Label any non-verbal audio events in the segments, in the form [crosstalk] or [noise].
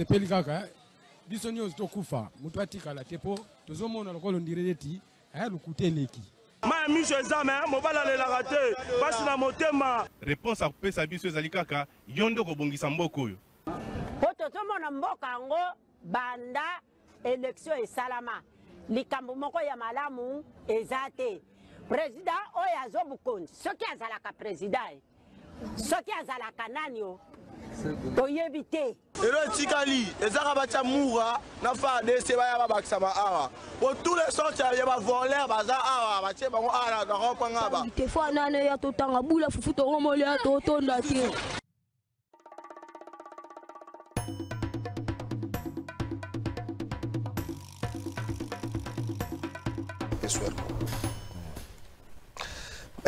sepeli kaka biso nyonso tokufa. Moto atikala te mpo tozomona lokola ondire neti aya lokuta eleki. Ma ya miso eza me mobali alelaka te. Mpasi na motema. Réponse akopesa biso ezali kaka yo nde okobongisa mboka oyo. Mpo tozomona mboka yango banda elektio esalama. Likambo moko ya malamu eza te. Président oyo azobukonzi soki azalaka président e soki azalaka nani o toyebi te. Elo etikali ezaka batya mura na fardc baya babakisama awa. Po tous les sorte ya bavoler baza awa batie bango awa na rond-point aba te fo anane ya totanga bula fufu tongomoli ya totonda te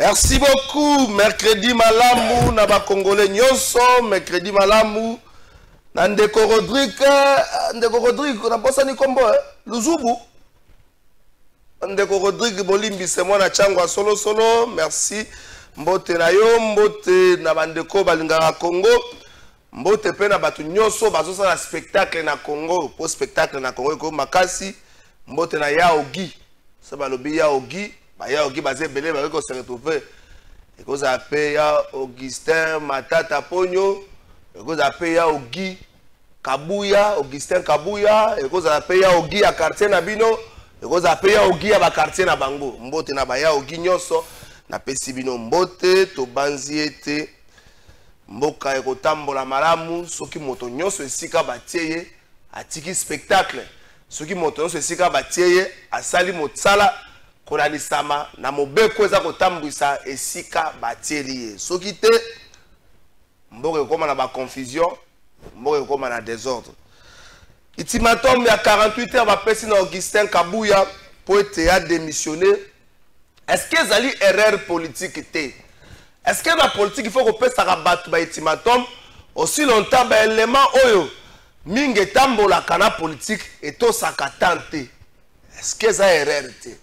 merci beaucoup. Mercredi malamu na bakongole nyonso. Mercredi malamu na ndeko rodrigue. Ndeko rodrigue nabosani nkombo eh? luzubu. Ndeko rodrigue bolimbise mwana ntango ya solosolo merci. Mbote na yo mbote na bandeko balingaka congo. Mbote mpe na bato nyonso bazosala spectacle na congo. Mpo spectacle na congo makasi. Mbote na yaogi. So balobi yaogi bayaogi baza ebele bakoki kose retrouve ekozala mpe ya augustin matata ponyo ekozala mpe ya ogi kabuya augustin kabuya ekozala mpe ya ogi ya quartier na bino ekozala mpe ya ogi ya bakartier na bango. Mbote na baya ogi nyonso napesi bino mbote tobanzi ete mboka ekotambola malamu soki moto nyonso esika batie ye atiki spectacle. Soki moto nyonso esika batie ye asali mosala kolalisama na mobeko eza kotambwisa esika batieli ye. Soki te mboka ekóma na baconfusion mboka ekóma na désordre. Ultimatum ya 48 heures bapesi na augustin kabuya mpo ete adémissionne est ce que ezali erreur politique te? Est ce que na politique ifo kopesaka bato baultimatum aussi longtemps baélément oyo mingi etambolaka na politique etosaka tan te. Est ce que eza erreur te?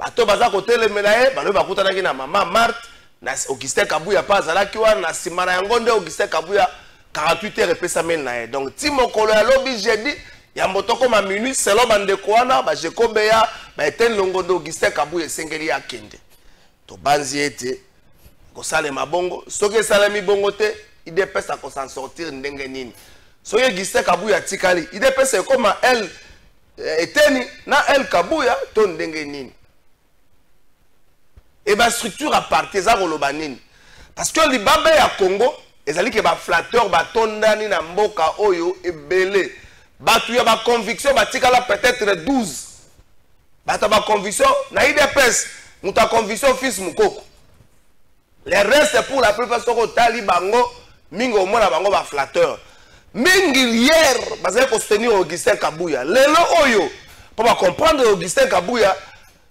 Bato baza kotelemela ye balobi bakutanaki na mama marte na augustin kabuya mpe azalaki wana na nsima na yango nde augustin kabuya 48 heures epesameli na ye. Donc ti mokolo ya lobi jeudi yambo tokóma minuit selon bandeko wana bajekobeya baeteni longo nde augustin kabuya esengeli ye akende. Tobanzi ete kosalema bongo soki esalemi bongo te idps akosan sortir ndenge nini. Soki augustin kabuya atikali idps ekóma el eteni na el kabuya to ndenge nini e bastructure aparte eza koloba nini. Parce que libaba ya congo ezali ke baflatteur batondani na mboka oyo ebele. Bato ya baconviction batikala peut-être 12 bato ya baconviction na idps moto ya conviction fils mokoko le reste pour la plupart soki otali bango mingi omona bango baflatteur mingi hier bazali kosoutenir augustin kabuya. Lelo oyo mpo bacomprendre augustin kabuya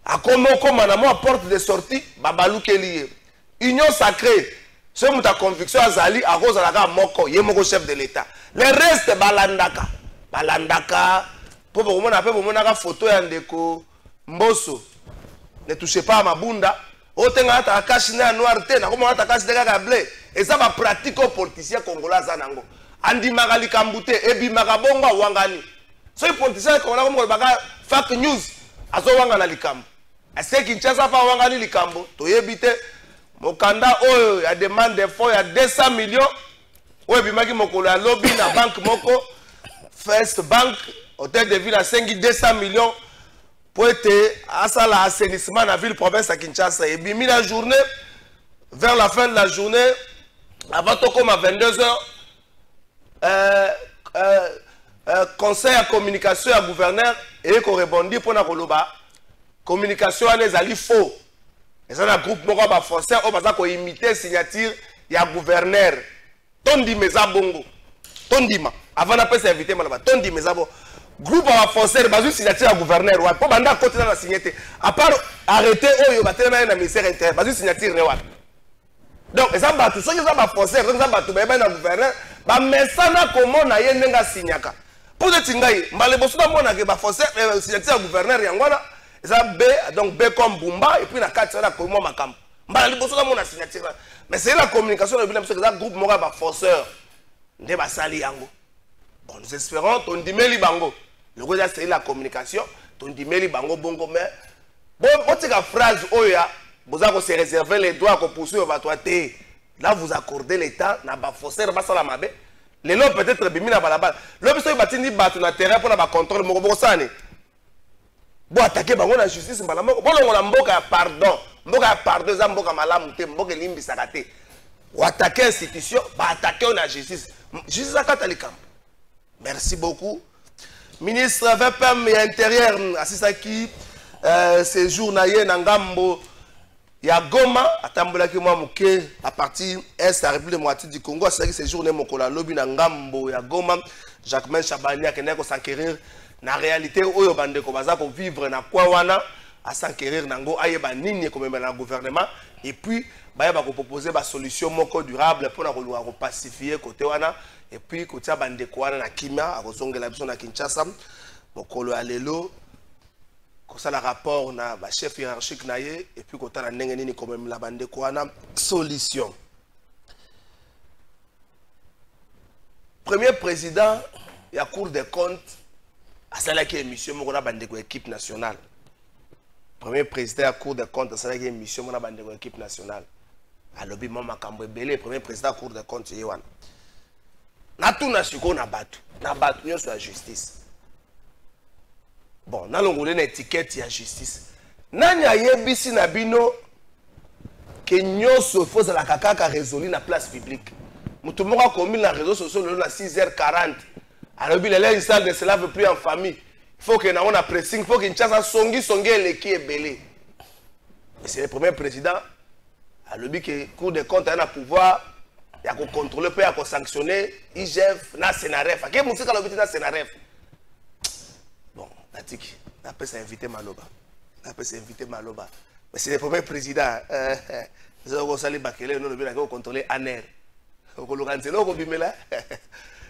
akomi okóma na mwa porte de sortie babalukeli ye union sacré soki moto aconviction azali akozala kaka moko ye moko chef de l'état. Le reste balandaka. Balandaka. Mpo bokomona mpe bomonaka foto ya ndeko. Mboso ne touche pas mabunda otenga ataka kashi ne ya noir te nakomona ataka kashi te kaka ya ble eza bapratique oyo politicien congolais aza nango. Andimaka likambo te ebimaka bongo awangani soki politicien congolais komokolobaka fake news azowanga na likambo ese kinshasa mpe awangani likambo. Toyebi te mokanda fond ya 200 million oyo ebimaki mokolo ya lobi na banke moko first bank hotel de ville asengi 200 million mpo ete asala assainissement na ville province ya kinshasa. Ebimi na journée vers la fin de la journée avant tokóma 22 heures euh, euh, euh, conseil ya communication ya gouverneur eye korebondi mpona koloba communication wana ezali faux. Eza na groupe oyo baza koimite signature ya gouverneur. Tondima eza bongo. Avant napesa invité malaba. Tondima eza bongo. Groupe ya baforcer bazwi signature gouverneur. Wapi? Mpo banda akotela na signe te à part arrêté oyo batelema ye na ministère intérieur bazwi signature donc eza bato soki eza baforcer soki eza na gouverneur bamesana komona baforcer signature gouverneur eza b donc b comme bumba et puis na kati wana akomi mwa makambo. Mbala liboso namona signature wana mais c'est la communication na bino biso eza groupe moko ya baforceur. Nde basali yango. Bon nous espérons tondimeli bango. Loko eza seli la communication tondimeli bango bongo mais bo- botika phrase oyo ya boza kose réserver les droits kopoursuivre bato ya te. Là vous accordez le temps na baforceur basala mabe. Lelo peut-être bimi na balabala. Lo biso oyo batindi bato na terrain mpona bacontrôle moko bokosala nini bo atake bango na justice mbala mboka pardon. Mboka pardon eza mboka malamu institution justice. Justice akata likambo. Merci beaucoup. Ministre vpm ya intérieur asisaki euh, séjour na ye na ngambo ya goma. Atambolaki mwa moke a partir est république démocratique du congo. Ya goma na réalité oyo bandeko baza kovivre na kwa wana asankerir nango ayeba nini ekomemela na gouvernement. Et puis bayeba kopropose basolution moko durable mpona koluka kopacifie kote wana. Et puis kotia bandeko wana na kimia akozongela biso na kinshasa. Mokolo ya lelo kosala rapport na bachef hiérarchique na ye et puis kotala ndenge nini komemela bandeko wana. Solution. Premier président ya cour des comptes asalaki émission moko na bandeko ya équipe nationale. Premier président ya cour des comptes asalaki émission moko na bandeko ya équipe nationale. Alobi mwa makambo ebele premier président ya cour des comptes ye wana. Natuna sikoyo na bato na bato nyonso ya justice. Bon nalongole na étiquette ya justice. Nani ayebisi na bino ke nyonso fo ozalaka kaka résolu na place publique? Moto moko akomi na réseau sociaux lelo na 6h40 alobi lelo instant de cela veut plus en famille. Faut ke nango na pressing faut kinshasa songisongi eleki ebele et c'est le premier président alobi ke cour de compte aya na pouvoir ya kocontrôle mpe ya kosanctionne igf na senaref. Ake mosika alobi te na senaref. Bon natiki napesa invité maloba. Napesa invité maloba. Mais c'est le premier président [laughs] eza kosali bakele no lobi nake kocontrôle aner. Okoluka nzela okobimela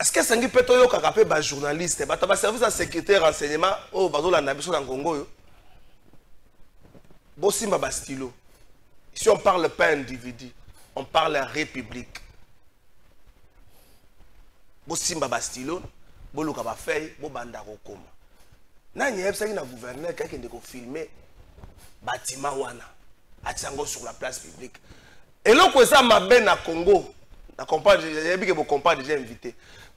est ce que esengi mpe toyokaka mpe bajournaliste bato baservice ya sécurité renseignement oyo bazolanda biso na ngongo oyo bosimba bastilo si on parle pas individu on parle république. Bosimba bastilo boluka bafeuille bobanda kokoma. Nani ayebisaki na gouverneur ke akende kofilme batima wana? Atia sur la place publique. Eloko eza mabe na congo. Na comprendre yebi ke bocomprendre déjà invité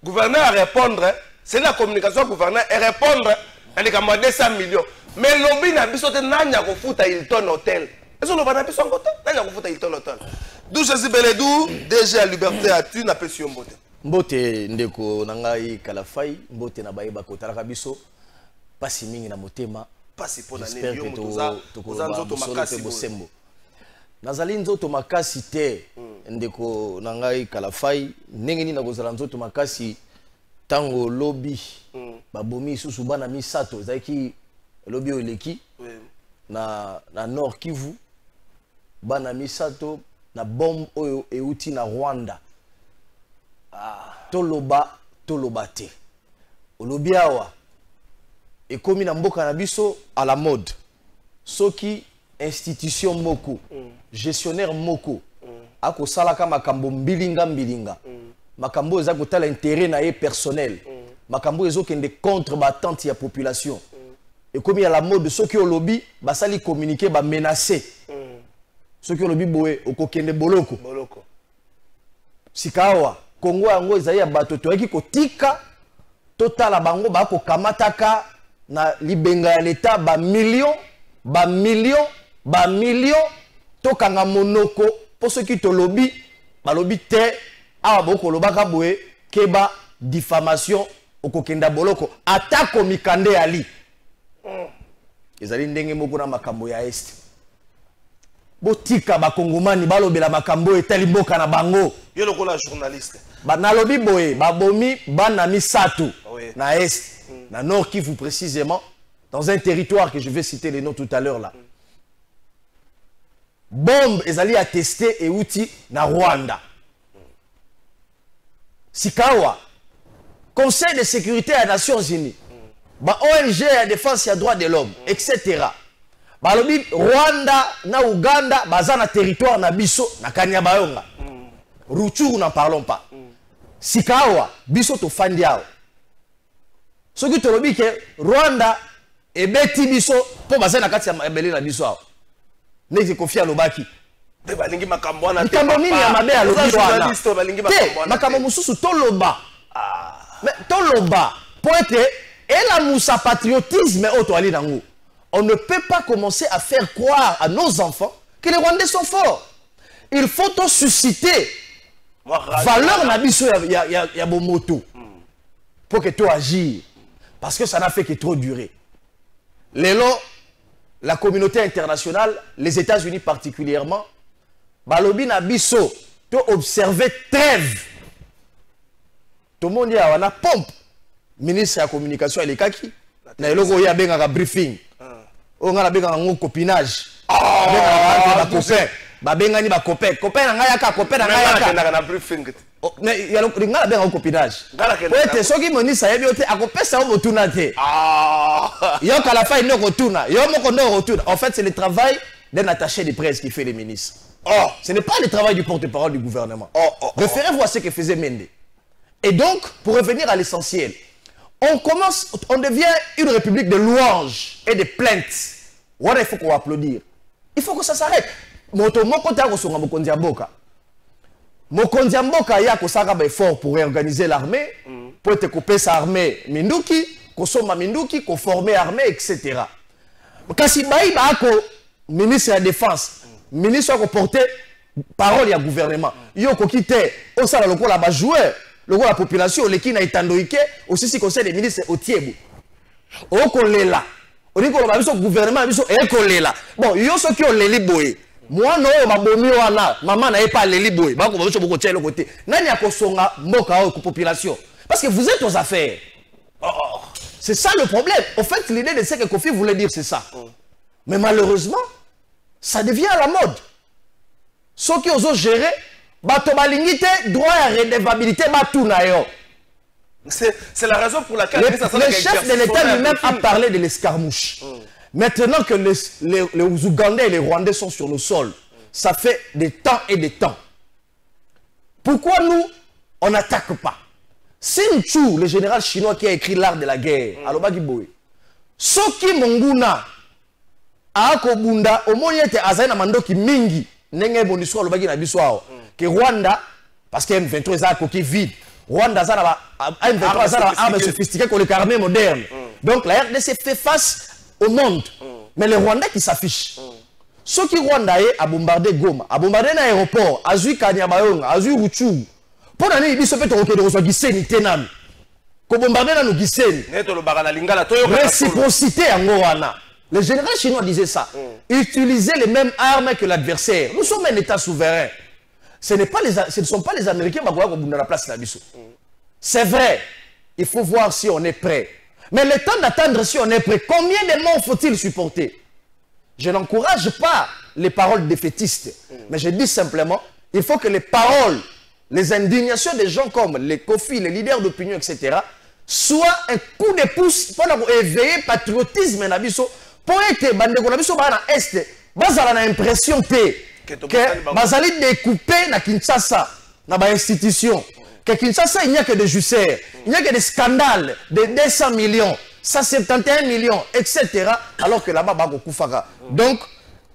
gouverneur a répondre c'est la communication gouverneur e répondre. Na likambo ya 200 millions. Mais lobi na biso te nani akofuta hilton hotel. Ezoloba na biso yango te nani akofuta hilton hotel. Du jésus beledu dg ya liberté atu napesi yo mbote. Mbote ndeko na ngai kalafai mbote na bayebaka otalaka biso. Mpasi mingi na motema. Pasi na J'espère nini yo que moto to- makasi bosembo. Nazali nzoto makasi te ndeko na ngai kalafai ndenge nini nakozala nzoto makasi ntango lobi babomi lisusu bana misato ezalaki lobi oyo eleki. Oui. na, na nord kivu bana misato na bombe oyo euti na rwanda. Ah, toloba toloba te. Olobi awa ekomi na mboka na biso à la mode. Soki institution moko gestionnaire moko akosalaka makambo mbilinga mbilinga. Makambo oyo eza kotala intérêt na ye personnel. Makambo oyo ezokende contre ya population. Ekomi à la mode soki olobi basali communiqué bamenace. Soki olobi boye okokende boloko. Boloko. Sika awa kongo yango ezali ya bato toyaki kotika totala bango bakokamataka na libenga ya leta bamilio bamilio bamilio tokanga monoko mpo soki tolobi balobi te awa bokolobaka boye keba diffamation okokenda boloko. Ata komika nde ali. Ezali ndenge moko na makambo ya este botika bakongomani balobela makambo oyo etali mboka na bango. Yo lokola journaliste. Nalobi boye babomi bana misato Oui. na est na nord kivu précisément dans un territoire que je vais citer les noms tout à l'heure là bombe ezali attesté euti na rwanda. Sikawa conseil de sécurité ya nations unies ba ong ya défense ya droit de l'homme etc rwanda na uganda baza na territoire na biso na kanyabayonga ruchuru n'en parlons pas. Sika awa biso tofandi awa. Soki tolobi ke rwanda ebeti biso mpo baza na kati ya na biso ndenge kofi alobaki. Makambo nini ya mabe alobi wana? te makambo mosusu toloba. Me- toloba. Mpo ete elamusa patriotisme oyo toali nango. On ne peut pas commencer à faire croire à nos enfants que les rwandais sont forts. Il faut tosusciter Mwa radio. valeur na biso ya, ya, ya, bomoto. Pour que toi agir. Parce que ça n'a fait que trop durer. Lelo la communauté internationale les états-unis particulièrement balobi na biso to observer trêve. Tomoni awa na pompe. Ministre ya communication elekaki na eloko oyo abengaka briefing. Oyo ngai nabengaka yango copinage. Abengaka bacopain babengani bacopain copain. Na ngai yaka copain na Nga ngai yaka. nakendaka na briefing te. Mais yalo- ngai nabenga ngo copinage. Po ete soki monisa ayebi yo te akopesa yo botuna te. Ah. yo kala fai nde okotuna. Yo moko nde okotuna. En fait c'est le travail d'un attaché de presse qui fait les ministres. Oh. ce n'est pas le travail du porte-parole du gouvernement. Oh, oh, oh. référez-vous à ce que faisait Mende. Et donc pour revenir à l'essentiel on commence on devient une république de louanges et de plaintes. Voilà il faut qu'on applaudir il faut que ça s'arrête moto moko te akosonga mokonzi ya mboka. Mokonzi ya mboka ye akosalaka baeffort pour réorganiser l'armée po ete kopesa armée minduki kosomba minduki koforme armée etc kasi bayi baako ministre ya défense ministre akoporte parole ya gouvernement. Yo okoki te osala lokola bajoueur lokola population oleki na etando ike osisi conseil des ministres otiebu okolela. Olingi koloba biso gouvernement na biso ekolela. Bon yo soki oleli boye mwana oyo babomi wana mama na ye mpe aleli boye bakoba biso bokotia eloko te nani akosonga mboka oyo ko population. Parce que vous êtes aux affaires. Oh, oh. c'est ça le problème. Au fait l'idée de ce que Kofi voulait dire c'est ça. Mais malheureusement ça devient à la mode. Soki ozogere bato balingi te droit ya redevabilité batuna yo. C'est c'est la raison pour laquelle le, le chef de l'État lui-même a parlé de l'escarmouche. Maintenant que les, les- les Ougandais et les Rwandais sont sur le sol, ça fait des temps et des temps. Pourquoi nous, on n'attaque pas? Sun Tzu, le général chinois qui a écrit l'art de la guerre, alobaki boye soki monguna akobunda omoni ete azali na mandoki mingi ndenge ebondiso alobaki na biso awa ke rwanda parce que m23 eza akoki vide. Rwanda aza na ba a- m23 Arme aza na baarme sophistiquée. sophistiqué koleka armée moderne. Donc la rdc fait face au monde. Mais le rwandais qui s'affiche soki rwanda ye abombarde goma abombarde na aéroport azwi kanyabayonga azwi ruchuru. Mpo na nini biso mpe tokokende kozwa giseni te nanu kobombarde nanu giseni tolobaka na lingala toyokaka solo. réciprocité yango wana le général chinois disait ça. Utiliser les mêmes armes que l'adversaire. Nous sommes un état souverain. Ce, pas les, ce ne sont pas les américains bakoya kobunda na place na biso c'est vrai. Il faut voir si on est prêt mais le temps d'attendre si on est prêt combien de morts faut-il supporter? Je n'encourage pas les paroles défaitistes, mais je dis simplement, il faut que les paroles, les indignations des gens comme les Kofi, les leaders d'opinion, etc., soient un coup de pouce pour éveiller patriotisme na biso, pour être bandeko na biso ba na est, bazala na impression te Que bazali découpé na Kinshasa, na ba institution, que Kinshasa il n'y a que des jusseurs, il n'y a que des scandales de 200 millions, 171 millions, etc. Alors que là-bas, bako. Donc,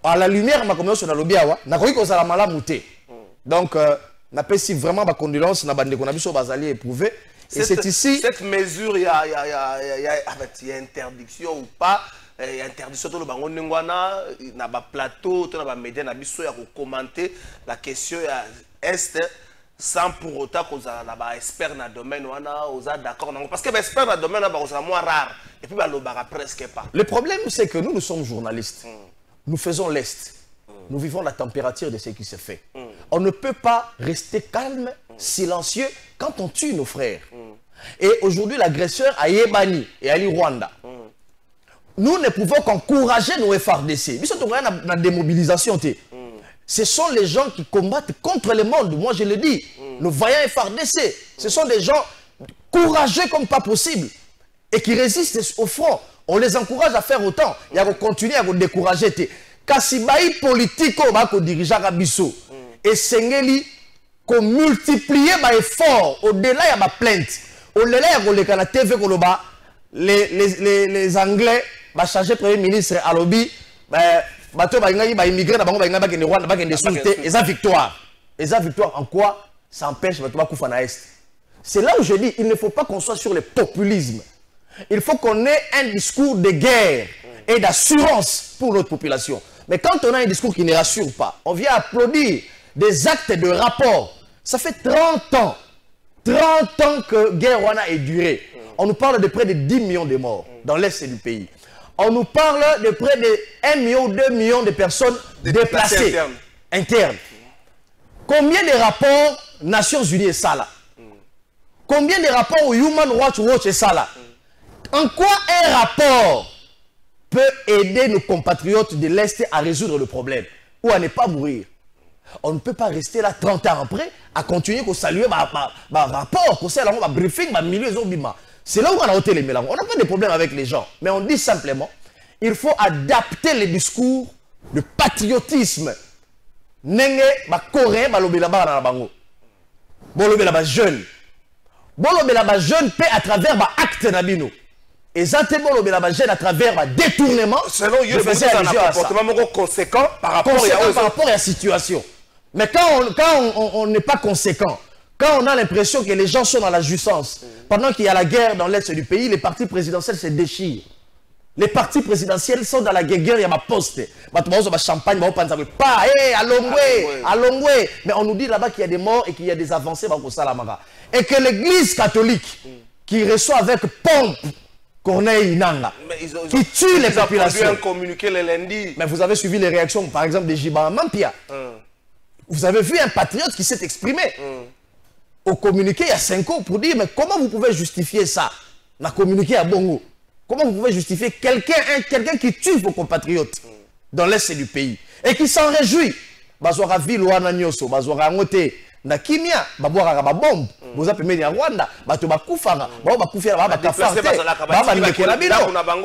à la lumière, ma communauté na lobi awa, na malamu te. Donc, euh, napesi vraiment ba condolence na bandeko na biso bazali éprouvé. Et c'est ici, Cette mesure, il y a, y a, y a, y a, y a interdiction ou pas. eh, Il y a interdiction to bango ndengwana na ba plateau to na ba média na biso ya ko commenter la question ya est sans pour autant kozala na baexpert na domaine wana oza d'accord nango parce que baexpert na domaine wana bakozala moins rare et puis balobaka presque pas Le problème, c'est que nous, nous sommes journalistes. Nous faisons l'Est. Nous vivons la température de ce qui se fait. On ne peut pas rester calme, silencieux, quand on tue nos frères. Et aujourd'hui, l'agresseur a Yébani et Ali Rwanda. Nous ne pouvons qu'encourager nos FRDC. Biso tokaya na, na démobilisation te. Ce sont les gens qui combattent contre le monde. Moi, je le dis. Nos vaillants FRDC. Ce sont des gens courageux comme pas possible et qui résistent au front. On les encourage à faire autant. Il y a continuer à vous décourager. te. Kasi bayi politique oyo bakodirigeaka biso esengeli komultiplier baeffort au-delà ya baplainte au-delà ya koleka na tv les, les, les, les anglais bacharge premier ministre alobi ba- bato balingaki baimmigré na bango balingaki bakende rwanda bakende sud te eza victoire eza victoire en quoi ça empêche bato bakufa na est? C'est là où je dis il ne faut pas qu'on soit sur le populisme il faut qu'on ait un discours de guerre et d'assurance pour notre population. Mais quand on a un discours qui ne rassure pas, on vient applaudir des actes de rapport. Ça fait 30 ans, 30 ans que guerre Rwanda est durée. On nous parle de près de 10 millions de morts dans l'est du pays. On nous parle de près de 1 million, 2 millions de personnes déplacées. internes. Combien de rapports Nations Unies et ça là Combien de rapports au Human Rights Watch et ça là En quoi un rapport peut aider nos compatriotes de l'Est à résoudre le problème ou à ne pas mourir? On ne peut pas rester là 30 ans après à continuer à saluer ma, ma, ma rapport, qu'on sait ma briefing, ma milieu zombima. C'est là où on a ôté les mélanges. On n'a pas de problème avec les gens, mais on dit simplement il faut adapter les discours de patriotisme. Nenge, ba coréen, ba lobela ba na bango. bolobela bajeune bolobela bajeune mpe à travers baacte na bino eza te bolobela bajeune à travers selon faisais eza na allusion à ça. comportement conséquent par rapport à la situation. Mais quand on n'est pas conséquent, quand on a l'impression que les gens sont dans la jouissance, pendant qu'il y a la guerre dans l'est du pays, les partis présidentiels se déchirent. Les partis présidentiels sont dans la guerre, il y a ma poste. Ba champagne, ba pas, eh, alongwe, alongwe. Mais on nous dit là-bas qu'il y a des morts et qu'il y a des avancées. Et que l'église catholique qui reçoit avec pompe Corneille ils ont- ils qui tue les populations. un communiqué le lundi Mais vous avez suivi les réactions, par exemple, de Jiba Mampia. Vous avez vu un patriote qui s'est exprimé au communiqué il y a 5 ans pour dire mais comment vous pouvez justifier ça? La communiqué à Bongo. Comment vous pouvez justifier quelqu'un un- quelqu'un qui tue vos compatriotes dans l'est du pays et qui s'en réjouit? Bazwaka ville wana nyonso bazwaka yango te na kimia babwakaka babombe boza pembeni ya rwanda bato bakufaka bao bakufela baa bakafar te baa bakende bino.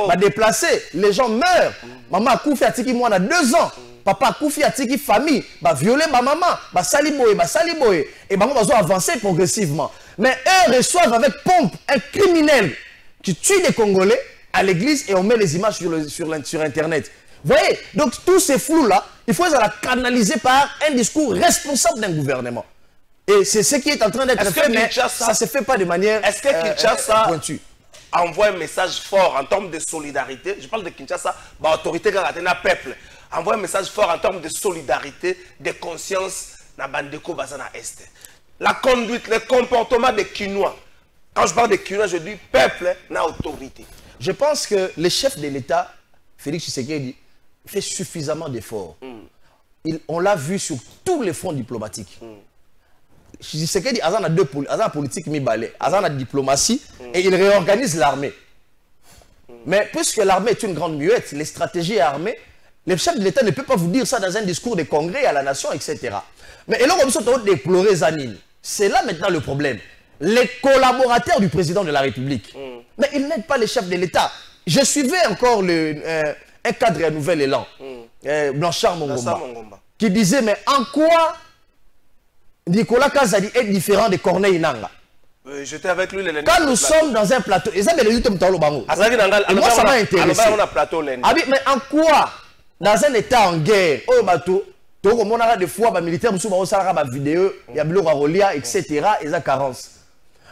badéplacé les gens meurent. Mama akufi atiki mwana deux ans. Papa akufi atiki famille. Baviole bamama basali boye basali boye et bango bazo avancer progressivement mais eux reçoivent avec pompe un criminel qui tue des congolais à l'église et on met les images sur, le- sur, sur internet voyez donc tous ces flous là il faut les canaliser par un discours responsable d'un gouvernement et c'est ce qui est en train d'être fait mais Kinshasa- ça se fait pas de manière Est-ce que euh, Kinshasa- euh, pointue envoie un message fort en termes de solidarité? Je parle de Kinshasa, bah, autorité na peuple. Envoie un message fort en termes de solidarité, de conscience na bandeko bazana est. La conduite, le comportement des Kinois. Quand je parle des Kinois, je dis peuple na autorité. Je pense que le chef de l'État, Félix Tshisekedi, fait suffisamment d'efforts. Il- On l'a vu sur tous les fronts diplomatiques. Tshisekedi a a deux poli- aza na politique mibale, aza na diplomatie et il réorganise l'armée. Mais puisque l'armée est une grande muette, les stratégies armées, le chef de l'État ne peut pas vous dire ça dans un discours de congrès à la nation, etc. Mais et là, on déplorer Zanine. C'est là maintenant le problème. Les collaborateurs du président de la République, mais ils n'aident pas les chefs de l'État. Je suivais encore le, euh, un cadre à Nouvel Élan, euh, Blanchard Mongomba, qui disait, mais en quoi Nicolas Kazadi est différent de Corneille Nanga Euh, J'étais avec lui le quand nous sommes dans un plateau, et ça, mais moi, ça m'a intéressé. Ah mais en quoi, dans un état en guerre, oh bateau, tokomonaka des fois bamilitaire mosusu baosalaka bavideo ya biloko ya kolia etc eza carence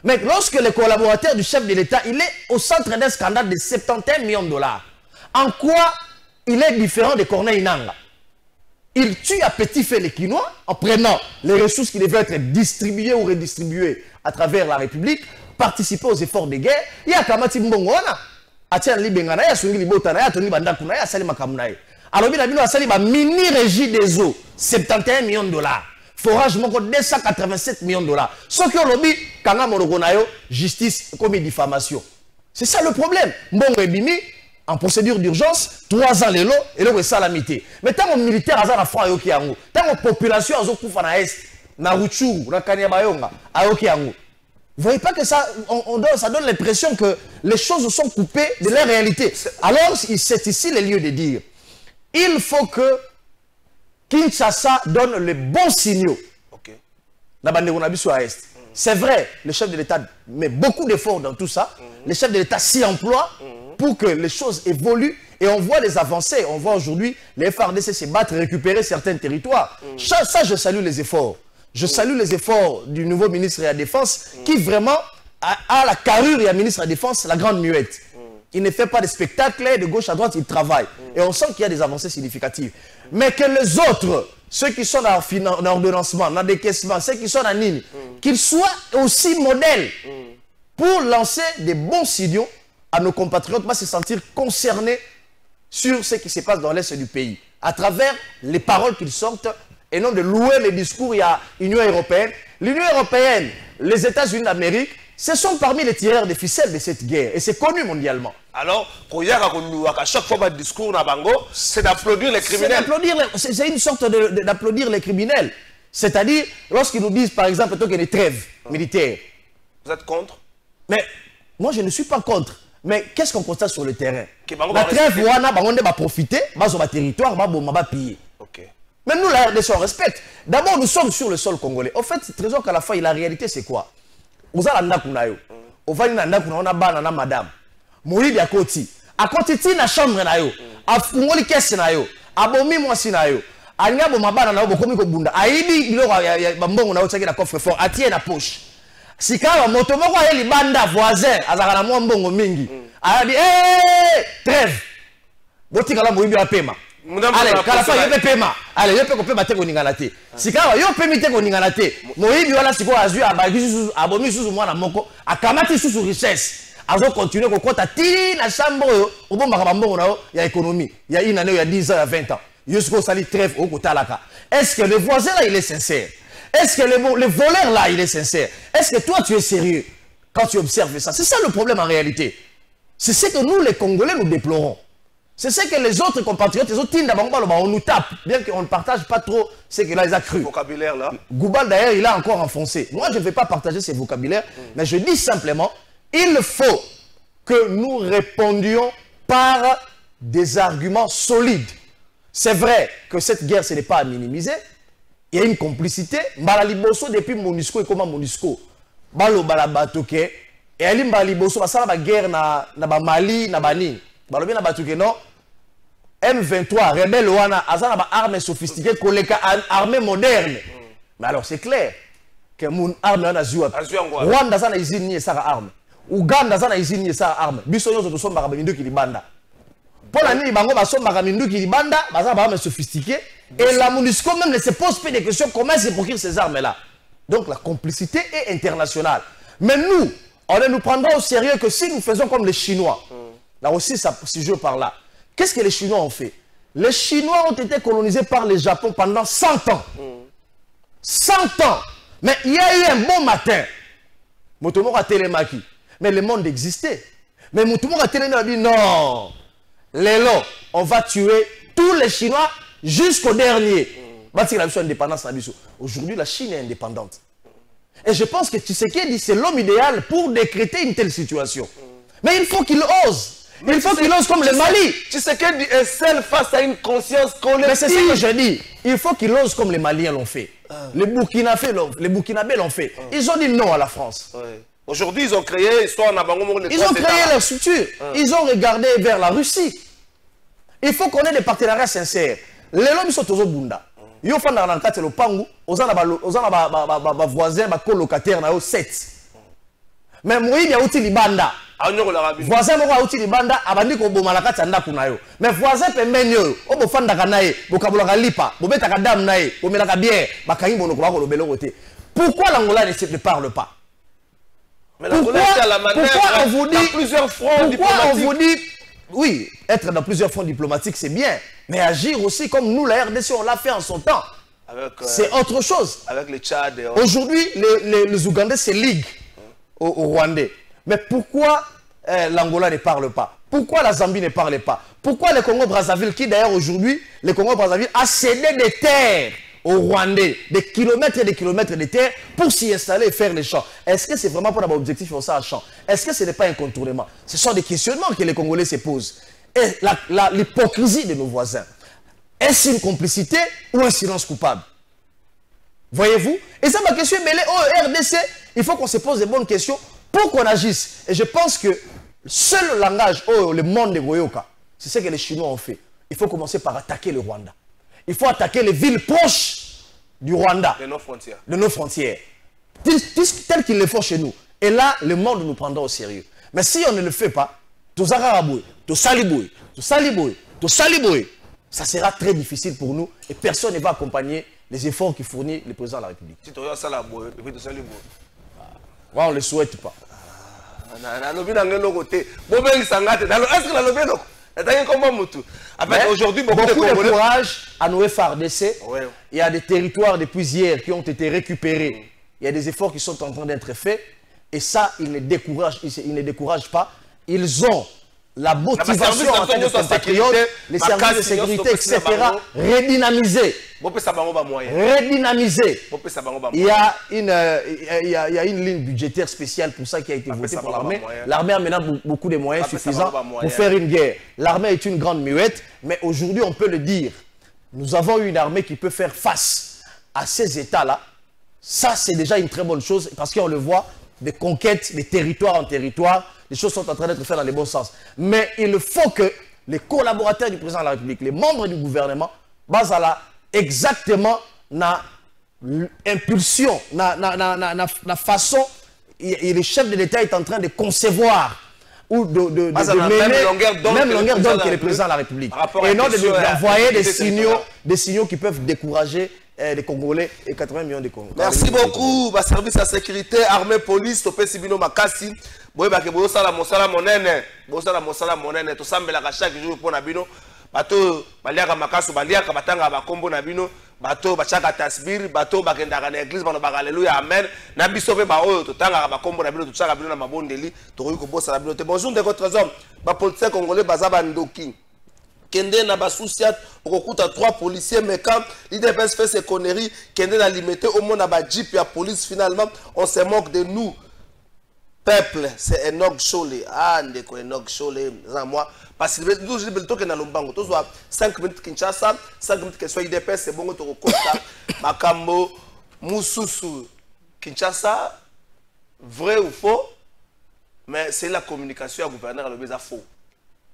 mais lorsque le collaborateur du chef de l'état il est au centre d'un scandale de 71 millions de dollars en quoi il est différent de corneille nanga il tue à petit feu les Quinois en prenant les ressources qui devaient être distribuées ou redistribuées à travers la République, participer aux efforts de guerre. Il y a Kamati Mbongo wana. Atia na ya sungi libota na ya toni bandako na ya sali makamu na ye. Alors bina bino asali ba mini régie des eaux 71 millions de dollars. Forage moko 287 millions de dollars. Ce qui olobi kanga monoko na yo justice comme diffamation. C'est ça le problème. Mbongo ebimi en procédure d'urgence, trois ans lelo, c'est la mité. Mais tant que militaire, à la fois, yoki yango. Tant que population, à kufa na est, na Ruchuru, na Kanyabayonga, à yoki yango. Vous voyez pas que ça, ça donne l'impression que les choses sont coupées de la réalité. Alors, c'est ici le lieu de dire. Il faut que Kinshasa donne les bons signaux. Ok. na bandeko na biso ya est. C'est vrai le chef de l'état met beaucoup d'efforts dans tout ça. Le chef de l'état s'y emploie pour que les choses évoluent et on voit les avancées. On voit aujourd'hui les FRDC se battre récupérer certains territoires. Ça, ça, je salue les efforts. Je salue les efforts du nouveau ministre de la défense qui vraiment a, a la carrure et la ministre de la défense la grande muette il ne fait pas de spectacle de gauche à droite, il travaille. Et on sent qu'il y a des avancées significatives. Mais que les autres, ceux qui sont dans l'ordonnancement, dans décaissement, ceux qui sont dans Nini, qu'ils soient aussi modèles pour lancer des bons signaux à nos compatriotes, va se sentir concernés sur ce qui se passe dans l'Est du pays, à travers les paroles qu'ils sortent, et non de louer les discours, il y a l'Union européenne. L'Union européenne, les États-Unis d'Amérique, ce sont parmi les tireurs des ficelles de cette guerre, et c'est connu mondialement. Alors, koluwaka chaque fois ba discours na bango, c'est d'applaudir les criminels. C'est une sorte de- de- d'applaudir les criminels. C'est-à-dire, lorsqu'ils nous disent, par exemple, qu'il y a des trêves militaires, Vous êtes contre? Mais moi je ne suis pas contre. Mais qu'est-ce qu'on constate sur le terrain? La trêve, nde ba profiter, bazo ba territoire, boma, ba piller. Même nous, la RDC, on respecte. D'abord, nous sommes sur le sol congolais. Au fait, trésor qu'à la fin, la réalité, c'est quoi? Allez ndako na yo. Ovani na ndako na ona bana na madame. Moyibi akoti. Akoti ti na chambre na yo. Afungoli na yo. Abomi mwasi na yo. Alinga bo mabana na yo bokomi ko bunda. Aidi biloko bambongo na yo na coffre fort. Atie na poche. sikawa moto moko aye libanda voisin azalaka na mwa mbongo mingi ayabi "Eh, trêve botikala moyibi apema na kala fa posa yo mpe pema. Ale yo mpe kopema te koningana te. Sikawa yo pemi te koningana te. Moyibi wana sikoyo azwi abaki susu abomi susu mwana moko. Akamati susu richesse. Azokontinue kokɔta ti na chambre oyo. Obombaka bambongo na yo ya économie ya une année oyo ya 10 ans ya 20 ans. Yo sikoyo osali trêve okotalaka est ce que le voisin là il est sincère? Est ce que le voleur là il est sincère? Est ce que toi tu es sérieux quand tu observes ça? C'est ça le problème en réalité. C'est ce que nous les congolais nous déplorons c'est ce que les autres compatriotes, les autres on nous tape, bien qu'on ne partage pas trop ce qu'il a cru. Vocabulaire là. Goubal d'ailleurs, il a encore enfoncé. Moi, je ne vais pas partager ces vocabulaires, mais je dis simplement, il faut que nous répondions par des arguments solides. C'est vrai que cette guerre, ce n'est pas à minimiser. Il y a une complicité. Mbala liboso depuis Monisco et comment Monisco? Balo bala batoke. Et ali mbala liboso basala ba guerre na Mali na bani. Balo bien na batoke non. M23 rebelle wana aza na ba armes sophistiquées koleka ar- armée moderne. Mais alors c'est clair que mon arme wana azwi wapi? Wapi? Rwanda aza na usine nini esaka arme. Uganda aza na usine nini esaka arme. Biso nyonso tosombaka baminduki libanda. mpo na nini bango basombaka minduki libanda? Baza na baarme sophistiqué et la MONUSCO même ne se pose pas des questions comment se procure ces armes là donc la complicité est internationale mais nous on ne nous prendra au sérieux que si nous faisons comme les chinois là aussi ça si je par là qu'est-ce que les chinois ont fait? Les chinois ont été colonisés par le japon pendant 100 ans. 100 ans. Mais il y a eu un bon matin. Moto moko atelemaki mais le monde existait. Mais moto moko atelemi abi non. Lelo on va tuer tous les chinois jusqu'au dernier. Biso indépendance aujourd'hui la chine est indépendante. Et je pense que Tshisekedi c'est l'homme idéal pour décréter une telle situation. Mais il faut qu'il ose il faut qu'il ose comme le Mali Tshisekedi est seul face à une conscience collective. mais c'est ce que je dis. Il faut qu'ils osent comme les Maliens l'ont fait. Les Burkinabés l'ont les Burkinabés l'ont fait. Ils ont dit non à la France. Ouais. Aujourd'hui, ils ont créé histoire moko les Ils ont créé leur structure. Ils ont regardé vers la Russie. Il faut qu'on ait des partenariats sincères. yo ofandaka na kati ya lopangu oza na balo- oza na bavoisin bacolocataire na yo 7 mais moyibi awuti libanda anyokolaka bino voisin moko auti libanda abandi koboma na kati ya ndako na yo. Voisin pembeni oyo oyo bofandaka na ye bokabolaka lipa bobetaka dame na ye bomelaka biere bakangi monoko te. Pourquoi l'angola ne ne parle pas? Mais pourquoi, la manière pourquoi on vous dit dans plusieurs fronts pourquoi on vous dit oui être dans plusieurs fronts diplomatiques c'est bien mais agir aussi comme nous la RDC on l'a fait en son temps. Euh, c'est autre chose. avec le Tchad. Aujourd'hui, les, les- les Ougandais se liguent aux, aux Rwandais. Mais pourquoi euh, l'Angola ne parle pas? Pourquoi la Zambie ne parle pas? Pourquoi le Congo-Brazzaville, qui d'ailleurs aujourd'hui, le Congo-Brazzaville a cédé des terres aux Rwandais, des kilomètres et des kilomètres de terres pour s'y installer et faire les champs? Est-ce que c'est vraiment pour avoir objectif faire ça à champ? Est-ce que ce n'est pas un contournement Ce sont des questionnements que les Congolais se posent. Et l'hypocrisie de nos voisins. Est-ce une complicité ou un silence coupable? Voyez-vous? Et ça, ma question est mêlée au RDC. Il faut qu'on se pose des bonnes questions pour qu'on agisse. Et je pense que seul langage, oh, le monde de Goyoka, c'est ce que les Chinois ont fait. Il faut commencer par attaquer le Rwanda. Il faut attaquer les villes proches du Rwanda, de nos frontières. de nos frontières, tel, qu'ils le font chez nous. Et là, le monde nous prendra au sérieux. Mais si on ne le fait pas, tout Zaraboué, tout Saliboué, tout Saliboué, tout Saliboué, ça sera très difficile pour nous et personne ne va accompagner les efforts qui fournit le président de la République. On ne le souhaite pas. Na- nalobi na ngai eloko te bobengisa nga te Nalo- est-ce que nalobi eloko natangi nkombo mutu en Mais fait aujourd'hui beaucoup de courage à nos FARDC. Il y a des territoires depuis hier qui ont été récupérés. Il y a des efforts qui sont en train d'être faits. Et ça, ils ne découragent, ils ne découragent pas. Ils ont la services motivation en tant que compatriotes, les services de sécurité, etc. Redynamiser. Redynamiser. bopesa bango Il y, bamoyen a une, euh, il, y a, il y a une ligne budgétaire spéciale pour ça qui a été Après, votée pour l'armée. L'armée a maintenant be- beaucoup de moyens ça suffisants pour faire une guerre. L'armée est une grande muette, mais aujourd'hui, on peut le dire. Nous avons une armée qui peut faire face à ces États-là. Ça, c'est déjà une très bonne chose parce qu'on le voit, des conquêtes de territoire en territoire, les choses sont en train d'être faites dans le bon sens. Mais il faut que les collaborateurs du président de la République, les membres du gouvernement, basent à la exactement na impulsion, na, na, na, na, façon, et, le chef de l'État est en train de concevoir ou de, de, de, mener même longueur d'onde que le président de que la le président de la République. Et non de- d'envoyer des signaux, des signaux qui peuvent décourager euh, les Congolais et 80 millions de Congolais. merci beaucoup. Baservice ya sécurité armée police topesi bino makasi. Boyebake bozosala mosala monene. Bozosala mosala monene. Tosambelaka chaque jour mpo na bino. Bato baliaka makasu baliaka batangaka bakombo na bino. Bato oyo batiaka tasbir bato bakendaka na église balobaka aleluya amen. Na biso mpe baoyo totangaka bakombo na bino totiaka bino na mabondeli. Tokoki kobosana bino te. Bonjour ndeko trésor. Bapoliticien congolais baza bandoki kende na basusiat okokuta trois policiers mais quand l'idps fait ses conneries kende na limité omona bajip ya police finalement on se moque de nous. Peuple c'est enoch shole ah ndeko enoch shole eza moi. Parce que toujours libele tokenda lombango tozwa 5 minutes kinshasa 5 minutes question idps ebongo tokokota makambo mosusu kinshasa vrai ou faux mais c'est la communication ya gouverneur alobi eza faux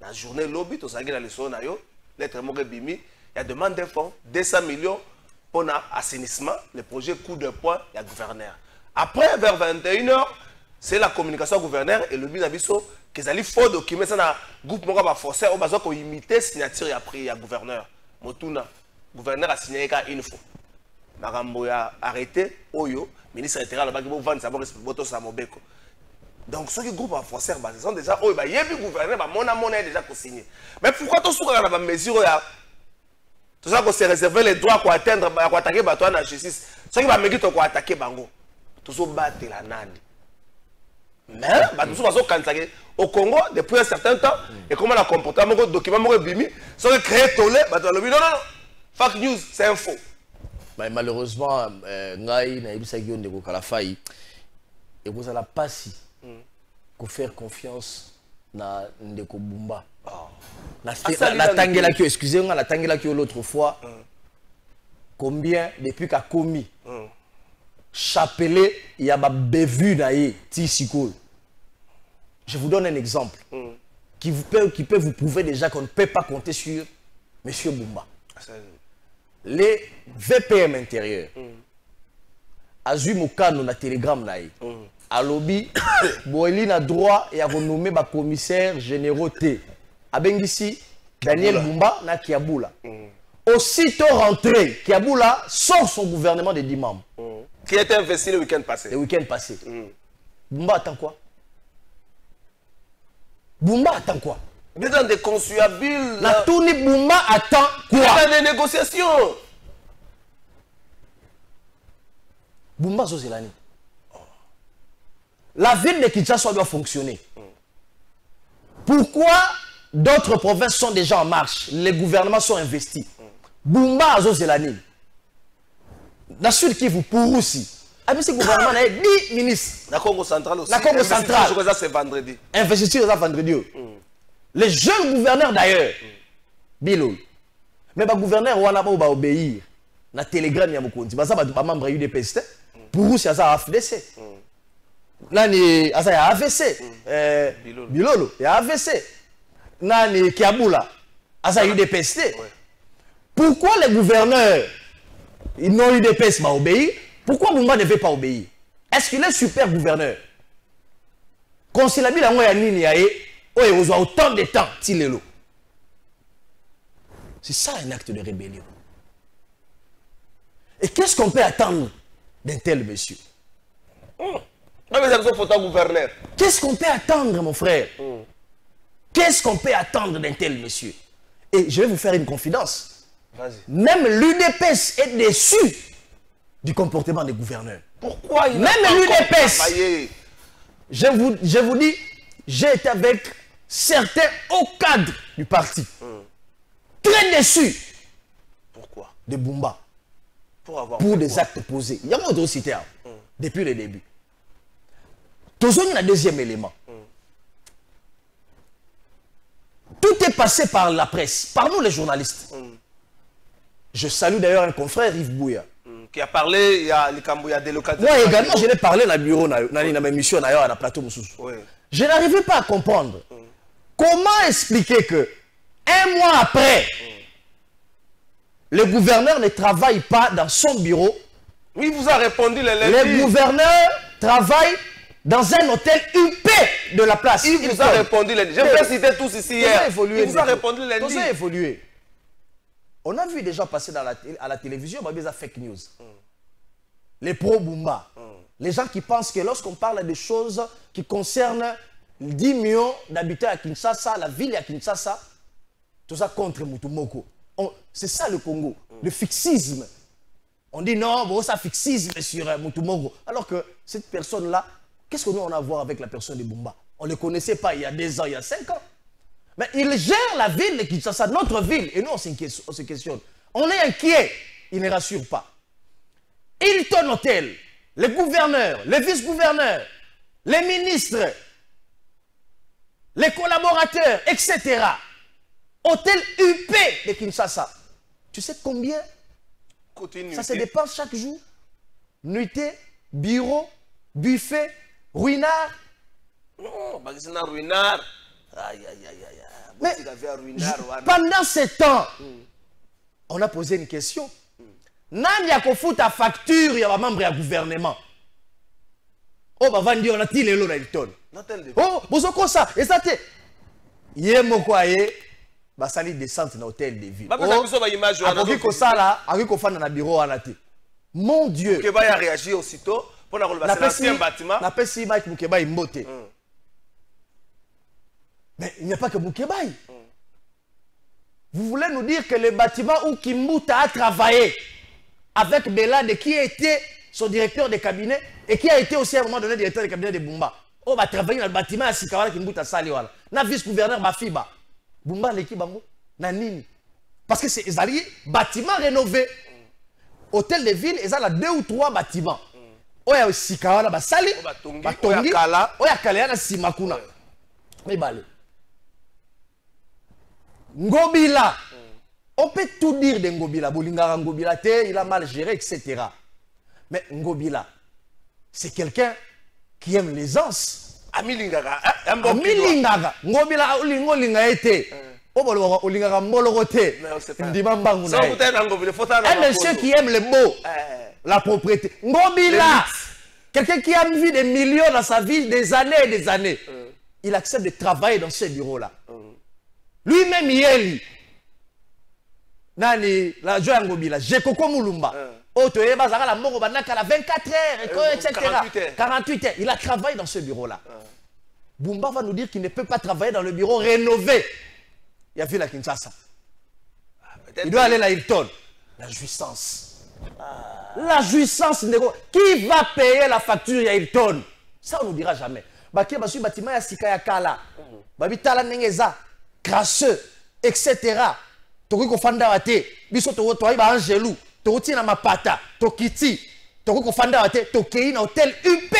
la journée lobi tozalaki na lisolo na yo lettre moko ebimi ya demande d'un fonds 200 millions pour na assainissement le projet coup de poing ya gouverneur après vers 21 heures c'est la communication ya gouverneur elobi na biso kezali faux document eza na groupe moko ya baforcer oyo bazwa koimite signature ya prix ya gouverneur motuna gouverneur asignaki kaka une fois makambo ya arrêté oyo ministre intérieur alobaki bovandisa botosala mobeko donc soki groupe ya forcer ba sont déjà oyo bayebi gouverneur bamona mona ye déjà kosigné mais pourquoi tosukaka na bamesure oyo ya toza kose réserver le droit koatteindre koatake bato wana na justice. Soki bameki tokoatake bango tozobatela nani mais bato mosusu bazokanisaki au congo depuis un certain temps ekoma na comportement moko document moko ebimi soki créé tole bato balobi non non non. Fake news c'est un faux. Mais malheureusement euh, ngai nayebisaki yo ndeko kalafai ekozala mpasi kofaire confiance na ndeko bumba. Nani natangelaki yo excusez nga natangelaki yo l'autre fois. Combien depuis kakomi chapelet ya babevu na ye ti sikoyo je vous donne un exemple. Qui, vous peut, qui peut vous prouver déjà qu'on ne peut pas compter sur monsieur bumba. Les VPM intérieurs. Azwi mokano na telegram na ye alobi [coughs] boyeli na droit ya konome bacommissaire généraux te abengisi daniel bumba na kiabula. Aussitôt rentré kiabula sort son gouvernement de 10 membres. Qui était investi le week-end passé. le week-end passé. Bumba attend quoi? Bumba attend quoi? Dans des consuables. natuni bumba attend quoi? Dans des négociations. bumba azozela nini la ville de kinshasa doit fonctionner. Pourquoi d'autres provinces sont déjà en marche? Les gouvernements sont investis. Bumba azozela nini na sud kivu purusi abisi gouvernement na ye 10 ministres La Congo centrale aussi. La Congo centrale. C'est vendredi. investiture eza vendredi. Oyo les jeunes gouverneurs d'ailleurs. Bilolo mais bagouverneur wana bao baobéir na télégramme ya mokonzi baza bato bamembre ya udps te purusi aza ya afdc nani aza ya avc eh, Bilolo. bilolo ya avc nani kiabula. Ya udps te pourquoi les gouverneurs ils n'ont udps baobéir pourquoi bumba ne veut pas obéir? Est-ce qu'il est super gouverneur? Konsilabila yango ya nini ya ye oyo ekozwa autant de temps ti lelo c'est ça un acte de rébellion. Et qu'est-ce qu'on peut attendre d'un tel monsieur? Même gouverneur. qu'est-ce qu'on peut attendre mon frère qu'est-ce qu'on peut attendre d'un tel monsieur et je vais vous faire une confidence Vas-y. même l'UDPS est déçu du comportement des gouverneurs Pourquoi il Même l'UDPS. je vous, je vous dis, j'ai été avec certains hauts cadres du parti. Très déçus Pourquoi? De Bumba Pour avoir. pour des quoi? actes posés. Il y a d'autres cités hein, depuis le début. Deuxième élément. Tout est passé par la presse, par nous les journalistes. Je salue d'ailleurs un confrère Yves Bouya. Hmm, Qui a parlé, il y a délocalisation. Moi également, je l'ai parlé dans le bureau, dans dans ma mission d'ailleurs, à la plateau Moussous. Oui. Je n'arrivais pas à comprendre comment expliquer que un mois après, le gouverneur ne travaille pas dans son bureau. Oui, il vous a répondu le Le lundi. gouverneur travaille dans un hôtel UP de la place. Il vous a répondu lundi. Je peux citer tous ici hier. Il vous a répondu le Tout lundi. ça a évolué. On a vu des gens passer dans la à la télévision, des fake news. Les pro-Bumba. Les gens qui pensent que lorsqu'on parle de choses qui concernent 10 millions d'habitants à Kinshasa, la ville à Kinshasa, tout ça contre Mutumoko. C'est ça le Congo, le fixisme. On dit non, bon, ça fixisme sur euh, Mutumoko. Alors que cette personne-là, qu'est-ce qu'on a à voir avec la personne de Bumba On ne le connaissait pas il y a deux ans, il y a cinq ans. Mais il gère la ville de Kinshasa, notre ville, et nous on, on se questionne. On est inquiet, il ne rassure pas. Hilton Hotel, les gouverneurs, les vice-gouverneurs, les ministres, les collaborateurs, etc. Hôtel UP de Kinshasa. Tu sais combien? Ça se dépense chaque jour Nuitée, bureau, buffet, ruinard. Non, Bagazina Ruinard. Aïe, aïe, aïe, aïe. aïe. Mais pendant ce temps, on a posé une question. Nani akofuta facture ya membre ya gouvernement? Oh bavandi on a ti lelo na Hilton. Dans tel début. Oh bozokosa eza te. Ye moko aye basali descente na hôtel de ville. Bapesa biso ba image wana, akoki donc, kosala akoki kofanda na bureau wana te. Mon Dieu. Keba a réagi aussitôt. Pour la c'est l'ancien bâtiment. napesi mike mukebai mbote. Mais il n'y a pas que mukebai. Vous voulez nous dire que le bâtiment où Kimbuta a travaillé avec Belade qui était son directeur de cabinet et qui a été aussi à un moment donné directeur de cabinet de Bumba. Oh va travailler dans le bâtiment à Sikawala Kimbuta sali wala na vice gouverneur Bafiba Bumba leki bango na nini parce que c'est ezali bâtiment rénové hôtel de ville eza na deux ou trois bâtiments oyo sika wana basali batongi, oyo ya kala. oyo ya na nsima kuna. Mibale. Ngobila. On peut tout dire de ngobila. Bolingaka ngobila te il a mal géré etc mais ngobila c'est quelqu'un qui aime l'aisance. Amilingaka. pilote. amilingaka ngobila olinga olinga ye te. O bolobaka olingaka mboloko te. Ndima mbangu na ye. un monsieur qui aime le Eh, la propriété ngobila Quelqu'un qui a vu des millions dans sa vie, des années et des années. Il accepte de travailler dans ce bureau-là. Lui-même, Yeli. Nani, la Joya Ngobila, Jekoko Mulumba. Oto Eba Zara, la Moro Banaka, la 24 heures, Euh, etc. 48 heures. 48 heures. Il a travaillé dans ce bureau-là. Bumba va nous dire qu'il ne peut pas travailler dans le bureau rénové. Il a vu la Kinshasa. Peut-être Il doit aller à Hilton. La jouissance. La jouissance. Qui va payer la facture à Hilton Ça, on ne nous dira jamais. Baké, basu, bâtiment, ya sika ya kala. Babi tala nengeza. Crasseux, etc. Tokoki kofanda wa te. Biso toko toyi ba angelou. Tokoti na mapata. Tokiti. Tokoki kofanda wa te. Tokei na hôtel UP.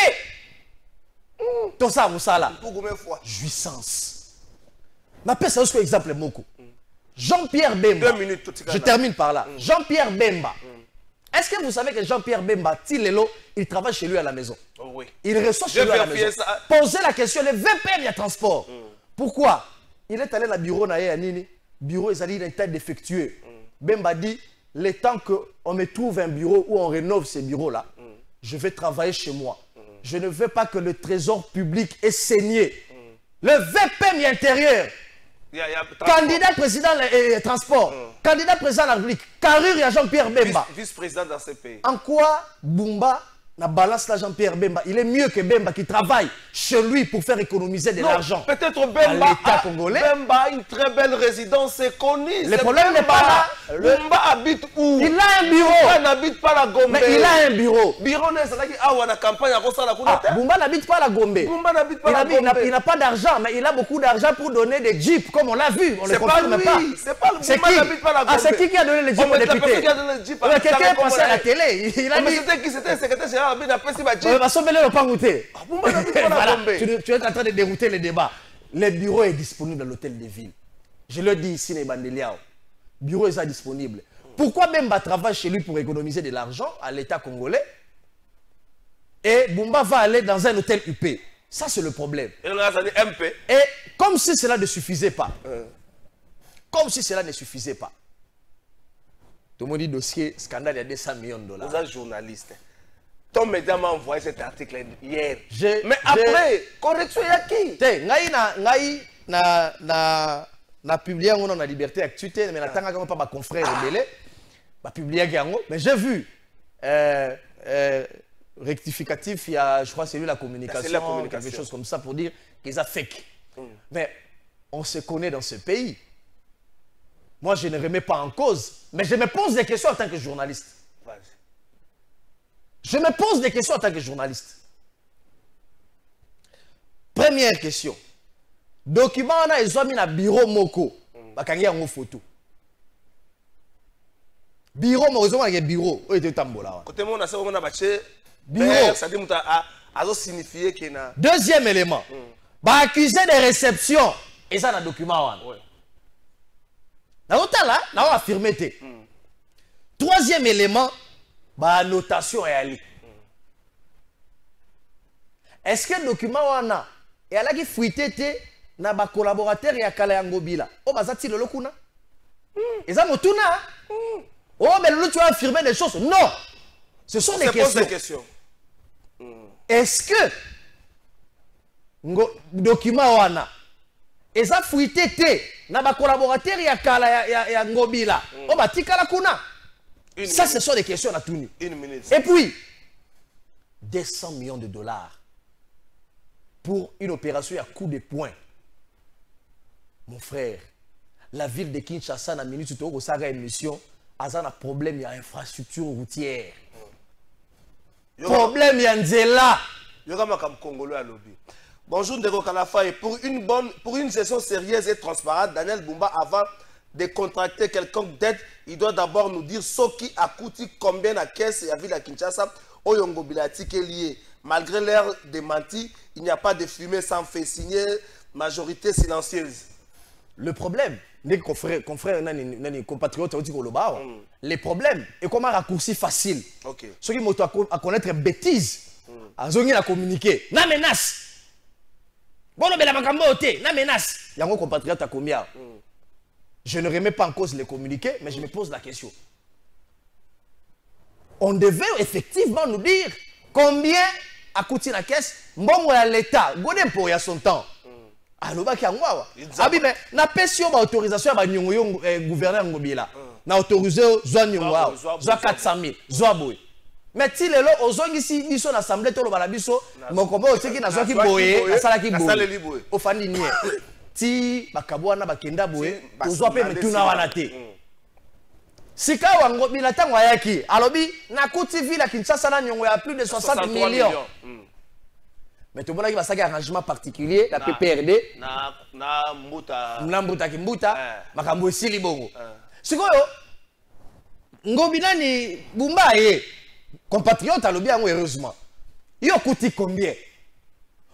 Combien de fois Jouissance. Napesa yo siko exemple moko. Jean-Pierre Bemba. Deux minutes, tout Je termine par là. Jean-Pierre Bemba. Est-ce que vous savez que Jean-Pierre Bemba, Tilelo, il travaille chez lui à la maison Oh oui. Il reçoit chez lui à la maison. ça. Posez la question, le VPM, il y a transport. Pourquoi? Il est allé à la bureau ya nini Bureau, il il est défectueux. Bemba dit, le temps qu'on me trouve un bureau où on rénove ces bureaux-là, je vais travailler chez moi. Je ne veux pas que le trésor public ait saigné. Le VPM intérieur. Il y a, il y a transport. Candidat président et transport. Candidat président de la République. Carrure, a Jean-Pierre Bemba. Vice- Vice-président dans ce pays. En quoi Bumba na balance là Jean-Pierre Bemba Il est mieux que Bemba qui travaille chez lui pour faire économiser de l'argent. Peut-être Bemba a, congolais. Bemba a une très belle résidence, c'est connu. Le problème n'est pas là. Le- Bemba habite où? Il a un bureau. Bemba n'habite pas la Gombe. Mais il a un bureau. Bureau n'est pas awa na campagne à Rosala kuna Ah. Bumba n'habite pas la Gombe. Bumba n'habite pas Il la Gombe. il n'a pas d'argent, mais il a beaucoup d'argent pour donner des jeeps, comme on l'a vu. On ne C'est pas confirme lui, pas. c'est pas lui. C'est Bumba qui? n'habite pas la Ah, Gombe. c'est qui qui a donné les jeeps On aux met la députés? personne qui a donné les jeeps à Mais la Quelqu'un est passé à la télé. Il a Mais dit. c'était qui C'était le secrétaire général Tu, es en train de dérouter le débat. Le bureau est disponible dans l'hôtel de ville. Je le dis ici, les Bandeliao. Le bureau est disponible. Pourquoi Bemba travaille chez lui pour économiser de l'argent à l'État congolais et Bumba va aller dans un hôtel UP Ça, c'est le problème. Et on a dit MP. Et comme si cela ne suffisait pas, comme si cela ne suffisait pas, tout le monde dit dossier scandale, il y a 200 millions de dollars. Vous êtes journaliste. Ton média m'a envoyé cet article hier. Mais après, correction, il y a qui? Te ngai na ngai na na na publié yango na liberté actu te mais natangaka yango mpa baconfrère ebele bapubliaki yango mais j'ai vu euh, euh, rectificatif il y a je crois c'est lui la communication, la communication. quelque chose comme ça pour dire qu'ils a fake mais on se connaît dans ce pays moi je ne remets pas en cause mais je me pose des questions en tant que journaliste. Je me pose des questions en tant que journaliste. Première question. Document wana ezwami na bureau moko. Bakangi yango photo. Bureau moko ezomona ke bureau oyo etambola wana. Côté mon, on a ça, on a battu. Bureau. Ça dit, on a a signifié qu'il y a. Deuxième élément. Ba accusé de réception eza na document wana. Ouais. nazotala nao affirme te troisième élément baannotation eyali est-ce que document wana eyalaki fuite te na bacollaborateur ya kala ya ngobila. Oyo baza ti lelo kuna. Eza motuna oyo belelo tu as affirmé des choses. Non. Ce sont On des questions. questions. est-ce que ngo, document wana eza fuite te na bacollaborateur ya kala ya, ya, ya ngobila. Oyo batikala kuna Une ça minute. ce sont des questions natuni Une minute. et puis 200 millions de dollars pour une opération à coup de poing mon frère la ville de kinshasa na minute tokosaka émission aza na problème ya infrastructure routière problème ya nzela Yoga Makam Congolais à lobby. Bonjour Ndeko Kalafa. Et pour une bonne, pour une gestion sérieuse et transparente, Daniel Bumba, avant de contracter quelconque dette, il doit d'abord nous dire ce qui a coûté combien la caisse et la ville à Kinshasa, Oyongo Bilati qui est lié. Malgré l'air démenti, il n'y a pas de fumée sans fait signer majorité silencieuse. le problème ndenge confrère, confrère nani, nani compatriote auti koloba awa le problème ekoma raccourci facile. Ok. soki moto ako- akonaître bêtise azongi na communiqué na menace. Bolobela makambo oyo te na menace. Yango compatriote akomi awa je ne remets pas en cause les communiqués mais je me pose la question. On devait effectivement nous dire combien akuti na caisse. Mbongo ya l'état gode mpo ya son temps. Alobaki yango awa. Abi me napesi yo baautorisation ya baniongo yo eh, gouverneur ngobila na autorise zwa niongo awa. zwa- zwa 400 000 zwa boye. Me ti lelo ozongisi biso na assemblée toloba na biso mokombo otiki nazwaki boye nasalaki boye. ofandi nie [laughs] ti wana bakenda boye tozwa mpe mituna wana te. Sika wango bila ntango ayaki alobi nakuti ville ya kinshasa na niongo ya plus de 60 63 millions. Mm. mais tomonaki basalaki arrangement particulier na pprd na na mbuta. Na mbutaki mbuta Eh. makambo esili bongo. Sikoyo ngobi nani bumba ye compatriote alobi yango heureusement. Yo okuti combien?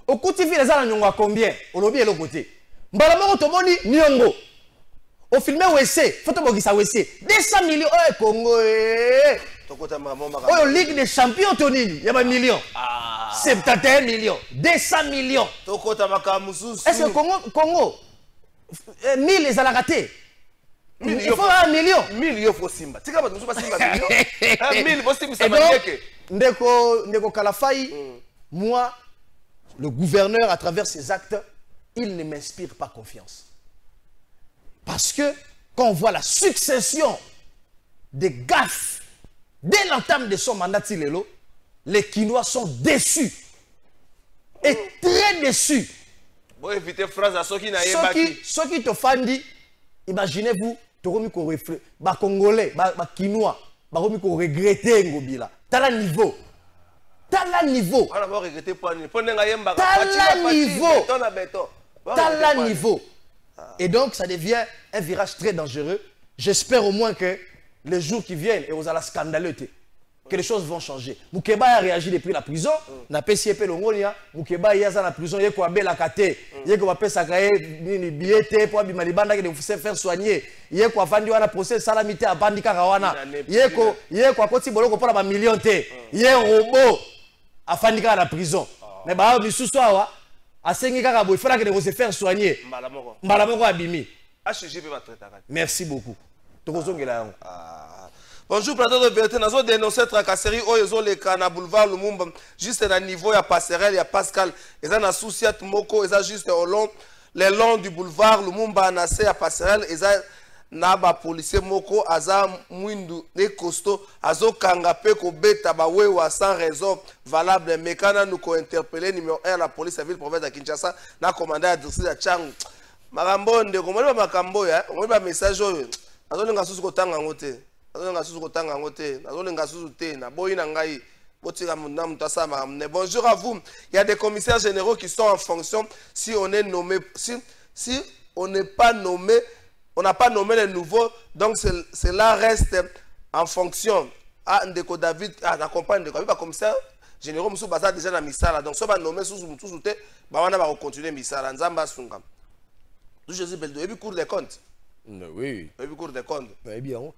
Okuti ville eza na niongo ya combien? Olobi eloko te mbala moko tomoni niongo. Ofilme wese fo tobokisa wese 200 millions oyo ekongo oyo ligue des champions to nini ya bamillion 71 millions. 200 millions. Tokota makambo mosusu. Congo congo eh, 1000 ezalaka te million. Million. [laughs] Ndeko ndeko kalafai moi le gouverneur à travers ses actes il ne m'inspire pas confiance. Parce que quand on voit la succession des gaffes dès l'entame de son mandat Tilelo, les Quinois sont déçus. Et très déçus. Boevite phrase ya soki soki nayebaki soki tofandi imaginez-vous tokomi korefle bacongolais bakinois bakomi koregrete ngobila tala niveau. Tala niveau. Wana baregrete po nini mpo ndenge ayembaka Tala Pati na pati, niveau. Na beton tala niveau. Et donc ça devient un virage très dangereux. J'espère au moins que les jours qui viennent et aux ala scandaleux que les choses vont changer. Mukeba a réagi depuis la prison. Napesi ye mpe longonia mukeba ye aza na prison ye koabelaka te ye ko bapesaka ye nini biye te mpo abima libandaki de se faire soigner. Ye ko avandi wana procès esalami te avandi kaka wana. Ye ko ye ko akoti boloko mpo na bamillion te. Ye robo afandi kaka na prison. Me baa misusu awa asengi kaka boye falaki de kose faire soigner. Mbala moko. Abimi. Merci beaucoup. Tokozongela yango. Bonjour plateau de vérité. Nazodénonce tracasserie oyo ezoleka na boulevard lumumba. Juste na niveau ya passerelle ya pascal. Eza na susiat moko eza juste au long le long du boulevard lumumba na se ya passerelle. Eza na bapolisier moko aza mwindu ne costo azokanga mpe kobeta bawewa sans raison valable. Meka nanu kointerpele numéro 1 ya la police ya ville province ya kinshasa na commanda ya district ya changu makambo oyo ndeko omoni bamakambo oyo omoni bamessage oyo nazolinga susu kotanga yango te nazolinga susu kotanga yango te nazolinga susu te naboyi na ngai bonjour à vous. Il y a des commissaires généraux qui sont en fonction si on est nommé si, si on n'est pas nommé on n'a pas nommé les nouveaux donc cela reste en fonction. Ah ndeko david ah nacompagne ndeko abi bacommissaire généraux mosusu baza déjà na misala. Donc so banome susu mosusu te bawana bakocontinue misala. Nzambe asunga jésus beldo. Oyebi cour des comptes. Oui. Oyebi cour des comptes. Nayebi yango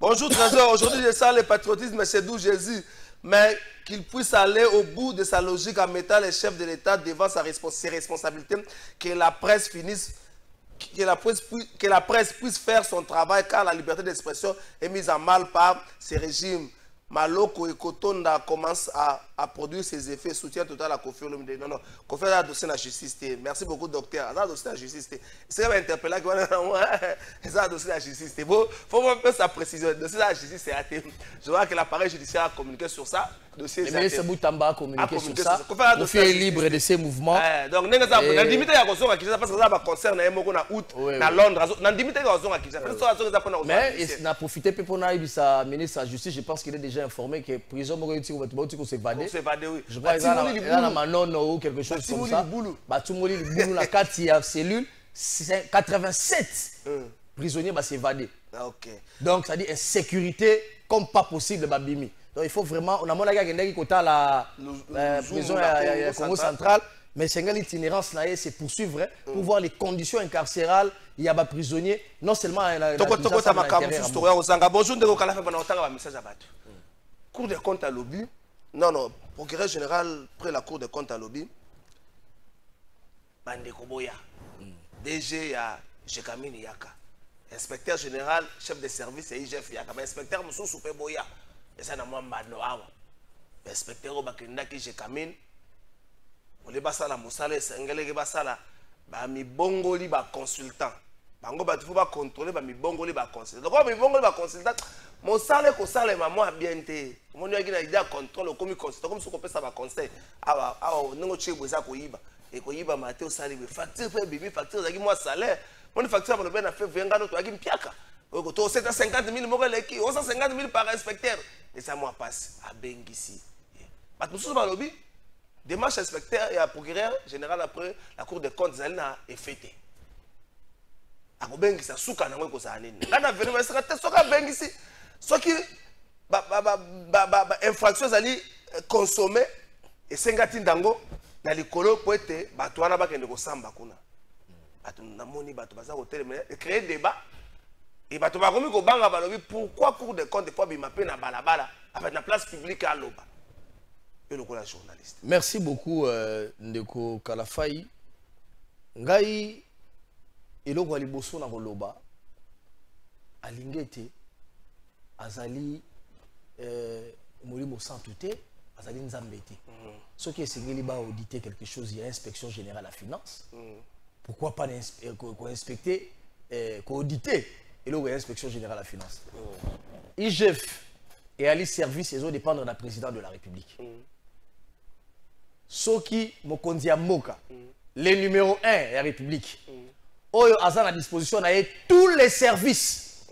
Bonjour Trésor, aujourd'hui je sens le patriotisme chez nous Jésus, mais qu'il puisse aller au bout de sa logique en mettant les chefs de l'État devant sa respons- ses responsabilités, que la presse finisse, que la, presse, puisse faire son travail car la liberté d'expression est mise en mal par ces régimes. Maloko et Kotonda commence à, à produire ses effets. Soutien total à Kofi Olomide. Non, non. Kofi a dossier la justice. te. Merci beaucoup, docteur. Il a dossier la justice. te. C'est un interpellé qui [laughs] Il a dossier la justice. te. Bon, faut un peu sa précision. Dossier la justice, c'est athée. Je vois que l'appareil judiciaire a communiqué sur ça. Dossier Emelisa athée. Boutamba a A communiqué sur ça. Kofi a est libre de ses mouvements. Eh, donc Eh. na ndimite ya kozonga kinshasa parce que eza baconcert na ye moko na Ouais, na londres na ndimite ya kozonga kinshasa kristo azonga eza mpona kozonga Mais Christian. il n'a profité peu pour sa ministre la Justice. Je pense qu'il est déjà informé que prison moko yuti ko batu ko oui. Je crois qu'il y a il y a libulu. manono ou quelque chose comme ça. Batumoli libulu na kati ya cellule c'est 87 prisonniers va s'évader. Ah, ok Donc ça dit insécurité comme pas possible babimi. Donc il faut vraiment on a mon gars qui la euh, Luzumu, prison la ya- ya- ya Congo Congo central. mais c'est l'itinérance c'est poursuivre hein, pour voir les conditions incarcérales il y a des prisonniers non seulement à la- la à à bonjour ndeko kalafa mpona kotanga bamessage ya bato cour des comptes alobi non non procureur général près la cour des comptes alobi bandeko boya. Dg ya jekamini yaka. Inspecteur général chef de service ya igf yaka. Bainspecteur mosusu mpe boya. Eza na mwa mbano awa. Bainspecteur oyo bakendaki jekamine ole basala mosala esengeleki basala bamibongoli baconsultant bango bato fo bacontrole bamibongoli baconsultant lokola bamibongoli baconsultant mosala ekosalema mwa bien te. Omoni yaki na ide ya contrôle okomi consultant okomi soki opesa baconseil. Awa awa ndenge otyebo eza koyiba. Ekoyibama te osali boye. Facture mpe ebimi facture ezalaki mwa salaire. Moni facture ya balobe na fevrier ngano toyaki mpiaka. Oyo to oseta 50 000 moko eleki. Osa 50 000 par inspecteur. Eza mwa mpasi abengisi. Bato mosusu balobi démarche inspecteur ya procureur général après la cour des comptes ezali na efe te akobengisa suka nango ekozala nini? Ngai na veni esika te soki abengisi soki bainfraction ezali eh, consomme esengati ndango na likolo po ete bato wana kuna. Débat. E pourquoi cour de compte po abima mpe na balabala na place publique aloba yo lokola journaliste. Merci beaucoup euh, ndeko kalafai eloko ya liboso na koloba alingi ete azali euh, molimo santu te azali nzambe te. Soki esengeli baaudite quelque chose ya inspection générale ya finance. Pourquoi pas koinspecte euh, koaudite eloko ya inspection générale ya finance. Igef eyali service ezodépendre na président de la république. Soki mokonzi ya mboka le numéro 1 ya république oyo aza na disposition na ye tous les services.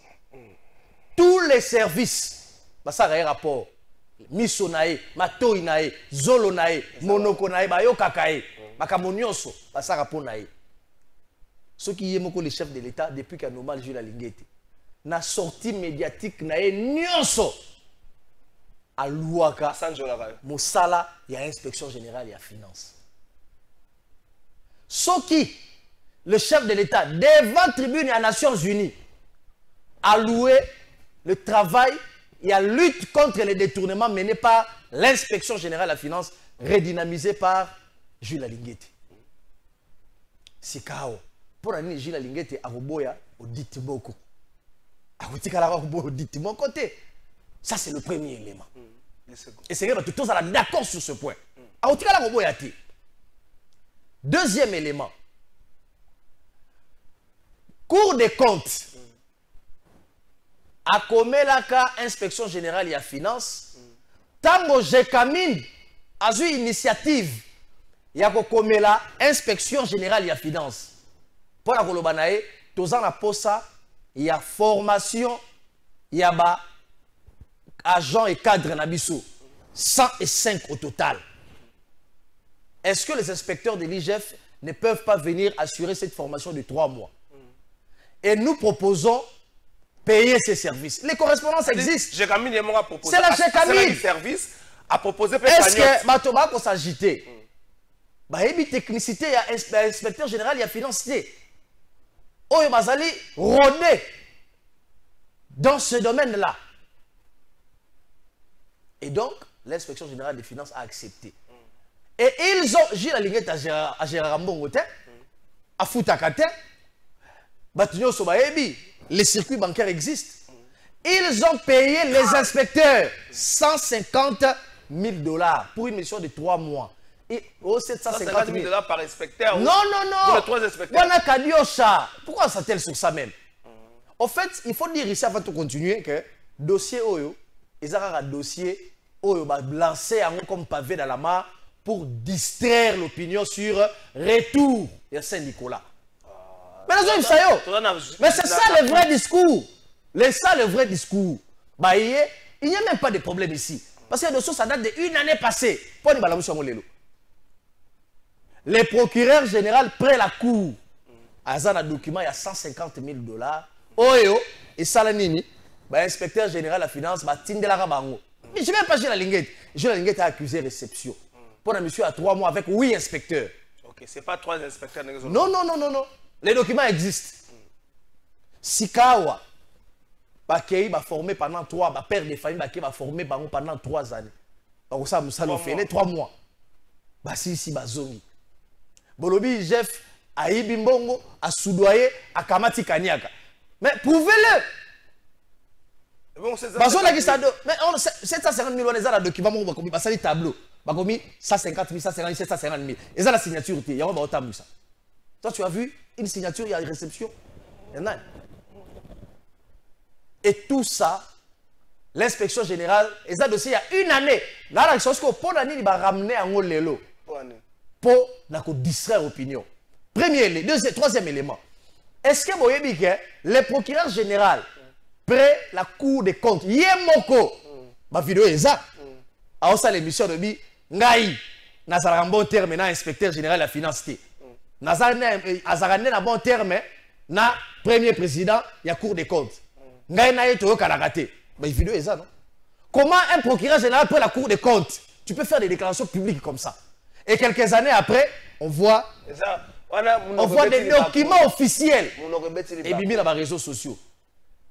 Tous les services. Basalaka ye rapport. Miso na ye matoi na ye zolo na ye monoko na ye bayokaka ye. Makambo nyonso basalaka mpo na ye. Soki ye moko le chef de l'état depuis ka normal jules alingi ete na sortie médiatique na ye nyonso. Aluwaka mosala ya inspection générale ya finance. Soki le chef de l'état devant tribune ya nations unies a loué le travail et la lutte contre les détournements menés par l'inspection générale de la finance redynamisée par Jules Alingeti. Sikao. Pour nini Jules Alingeti akoboya audit boko. Akotikala akoboya audit mon côté. Ça c'est le premier élément. Et c'est vrai, tous sont d'accord sur ce point. Deuxième élément. Cour des comptes. Akomelaka inspection générale ya finance. Ntango jekamine azwi initiative. Ya kokomela inspection générale ya finance. Mpo na koloba na ye toza na posa ya formation ya ba agent et cadre na biso. 105 au total. Est-ce que les inspecteurs de l'IGF ne peuvent pas venir assurer cette formation de trois mois? Et nous proposons payer ces services. Les correspondances existent. C'est la Jekamine. service apropose mpe Est-ce que bato bakosagite bayebi technicité ya ins- ya inspecteur général ya finance te oyo bazali rodé dans ce domaine-là et donc l'inspection générale des finances a accepté et ils ont gilles alingeti agéraka mbongo te afutaka te bato nyonso bayebi les circuits bancaires existent ils ont payé les inspecteurs 150 000 dollars pour une mission de 3 mois et oh, 150 750 000 000 dollars par inspecteur. non, non, Pour non. les trois inspecteurs? Pourquoi on s'attelle sur ça même? En fait, il faut dire ici avant de continuer que dossier Oyo, ils ont un dossier Oyo lancer un comme pavé dans la mare pour distraire l'opinion sur retour de Saint-Nicolas. Mais na- Mais c'est ça le vrai discours. C'est ça le vrai discours. Bah, il a- n'y a même pas de problème ici. Parce que dossier, ça date d'une année passée. Le procureur général près la cour. Aza na document, il y a 150 000 dollars. Oyo, et ça la nini, bah, inspecteur général de la finance, bah, tindela. Mais je ne vais pas chez la linguette. Je la linguette a accusé réception. Pour un monsieur à trois mois avec huit Ok, c'est pas trois inspecteurs. Non, non, non, non, non. Les documents existent. Sikawa, bakei ba formé pendant trois, ba père de famille bakei ba formé pendant trois années. Ba ça musalo Trois fait mois. trois mois. Ba si si bazongi. Bolobi Jeff ayibi mbongo, a soudoyer, a kamati kanyaka. Mais prouvez-le. Bon, ça, mais on- 750 000 wana eza na document moko bakomi basali tableau bakomi 150 000 150 000 750 000 eza na signature te yango baotambwisa toi tu as vu une signature il y a une réception. Ya nani et tout ça l'inspection générale eza dossier ya une année. Naalakisa soki mpo na nini baramene yango lelo Wane. mpo na kodistraire opinion premier élé- deuxième troisième élément. Est-ce que boyebi ke le procureur général près la cour des comptes? Ye moko bavideo eza aosala émission alobi ngai nazalaka bon terme na inspecteur général ya finance te. Azalaka nde na bon terme na premier président ya cour des comptes. Ngai na ye toyokanaka te. Bavideo eza non? Comment un procureur général après la Cour des comptes, tu peux faire des déclarations publiques comme ça. Et quelques années après, on voit, on voit des documents officiels. Et bimi dans les réseaux sociaux.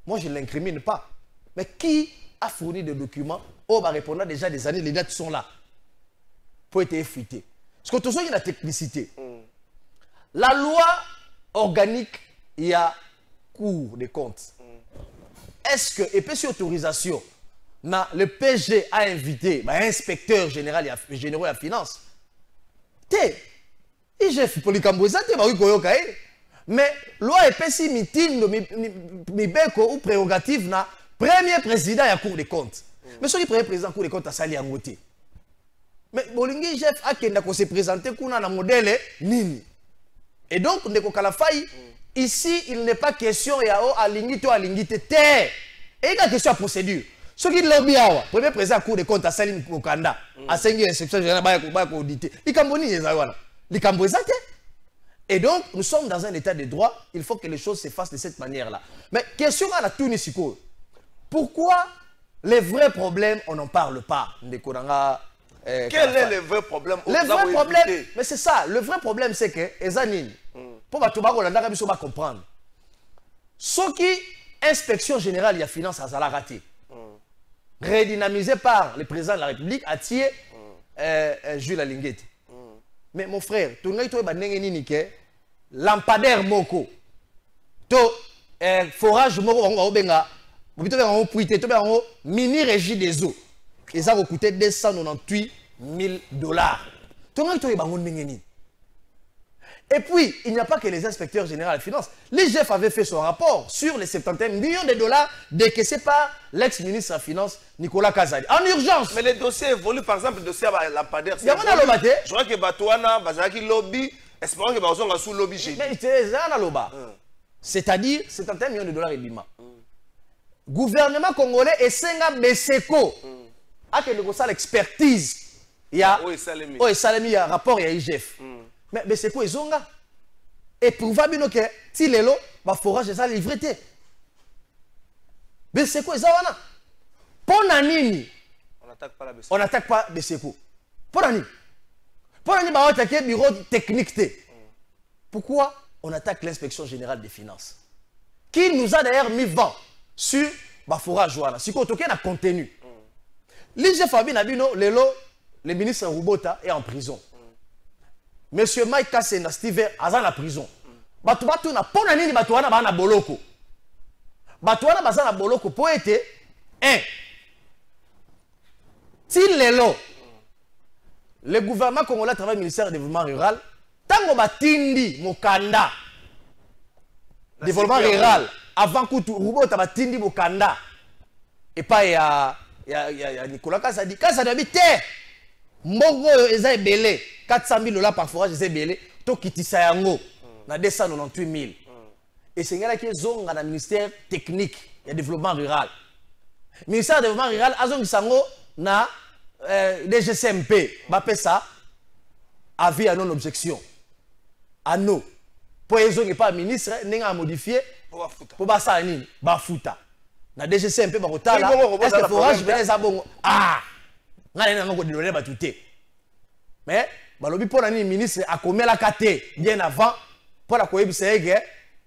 Moi, je ne l'incrimine pas. Mais qui a fourni des documents? Oh, bah, répondant déjà des années, les dates sont là. Pour être effrité. Parce que tout ça, il y la technicité. La loi organique, il y a Cour des comptes. Est-ce que, et autorisation, na, le PG a invité bah, inspecteur général ya, généraux de la finance te igef polikambo eza te mais loi epesi mitindo mi- mi- mibeko ou prérogative na premier président ya cour des comptes mais soki premier président cour des comptes asali yango te mais bolingi chef akenda kose présente kuna na modele nini? Et donc ndeko kalafai ici il n'est pas question ya o alingi to alingi te te. Eyika question ya procédure. Soki lobi awa premier président ya cour des comptes asali mokanda asengi inspection générale baya koaudite likambo nini wana? Likambo eza te et donc nous sommes dans un état de droit il faut que les choses se fassent de cette manière là mais question ana tuni sikoyo pourquoi les vrais problèmes on n'en parle pas? Ndeko Quel Kalafai. est le vrai problème? Le vrai problème, mais c'est ça, le vrai problème c'est que, eza nini Pour bato bakolandaka biso ba comprendre. Soki inspection générale ya finance azalaka te. Redynamisé par le président de la République atie euh, euh, Jules Alingeti. Mais mon frère, tongai to ba ndenge nini ke lampadaire moko. To euh, forage moko bango baobenga bobi tobenga yango tobenga mini régie des eaux. Eza kokute 298 000 dollars. Et puis il n'y a pas que les inspecteurs généraux de finance. L'igf avait fait son rapport sur les 71 millions de dollars décaissés par l'ex-ministre de la finance nicolas kazadi en urgence. Mais les dossiers évoluent, par exemple, le dossier à lampadaire. Yango naloba te. Je crois que Batouana, Bazaki lobby, espérons que Bazonga sous lobby chez mais eza naloba c'est-à-dire 71 millions de dollars ebima gouvernement congolais esenga beseko. Akende kosala expertise ya Oyo esalemi. ya rapport ya igf mais beseko ezonga eprouva bino ke ti lelo baforage eza livre te beseko eza wana? Mpo na nini? On n'attaque pas la BC. on n'attaque pas Beseko. Pour nani Pour nani bah, on attaque le bureau technique te? Pourquoi on attaque l'inspection générale des finances? Qui nous a d'ailleurs mis vent sur Bafora Joana. Si on a contenu. L'IG Fabi Nabino, Lelo, le ministre Rubota est en prison. Monsieur Mike Kassena, Steve, Azan en prison. Bato bato na pona nini bato wana ba na boloko? Bato wana baza na boloko po ete un ti lelo le gouvernement congolais à travers le ministère du développement rural ntango batindi mokanda développement rural avant kutu rubota batindi mokanda epai ya, ya, ya, ya nicolas kasadi kasadi abi te mbongo oyo eza ebele. 400 000 dollars par forage eza ebele. Tokitisa yango na 298 000 esengelaki ezonga na ministère technique ya développement rural. Ministère ya développement rural azongisa yango na euh, dgcmp bapesa avis ya non objection ano mpo ezongi epa ya ministre ndenge amodifie mpo basala nini? Bafuta. Na dgcmp bakotala. Estce forage pene eza bongo? Ah ngai nanga kodidone bato te. Mais balobi mpo na nini ministre akomelaka te bien avant mpo na koyebisa ye ke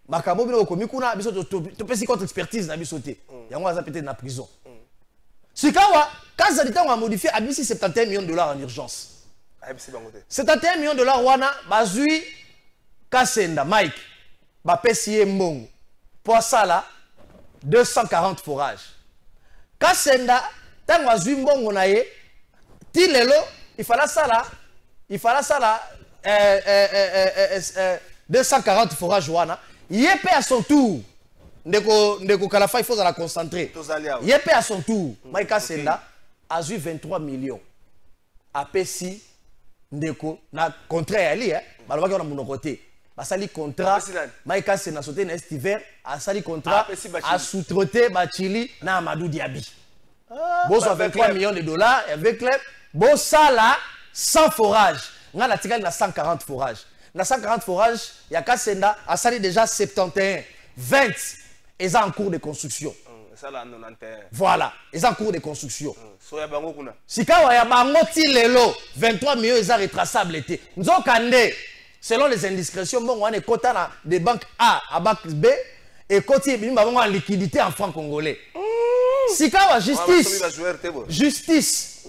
makambo bino okomi kuna biso to- to- topesi contre expertise na biso te. Yango aza peut-être na prison. Sikawa kazali ntango amodifie abimisi 71 millions de dollars en urgence. Ayebisi bango te. 71 millions de dollars wana bazwi kasenda mike bapesi ye mbongo mpo asala 240 forage kasenda ntango azwi mbongo na ye ti lelo ifala sala ifala sala eh, eh, eh, eh, eh, eh, 240 forage wana ye mpe à son tour. Ndeko ndeko kalafa il faut Tozali awa. ye mpe à son tour. Mai kasenda azwi 23 millions. Apesi ndeko na contrat yali eh? balobaki wana monoko te basali contrat. Apesi nani? mai kasenda sote na est hiver. Asali contrat. Apesi Bachili. na amadou diabi bozwa avec 23 club. millions de dollars avec club bosala 100 forage nga natikali na 140 forage na 140 forage ya kasenda asali déjà 71 20 eza en cours de construction. Esala 91 voilà eza en cours de construction. Kuna. Sikawa ya bango ti lelo 23 millions eza retraçable te. Nzoka nde selon les indiscrétions mbongo wana ekota na de banque a à banque b ekoti bimi bango en liquidité en franc congolais. Sikawa basomi justice justice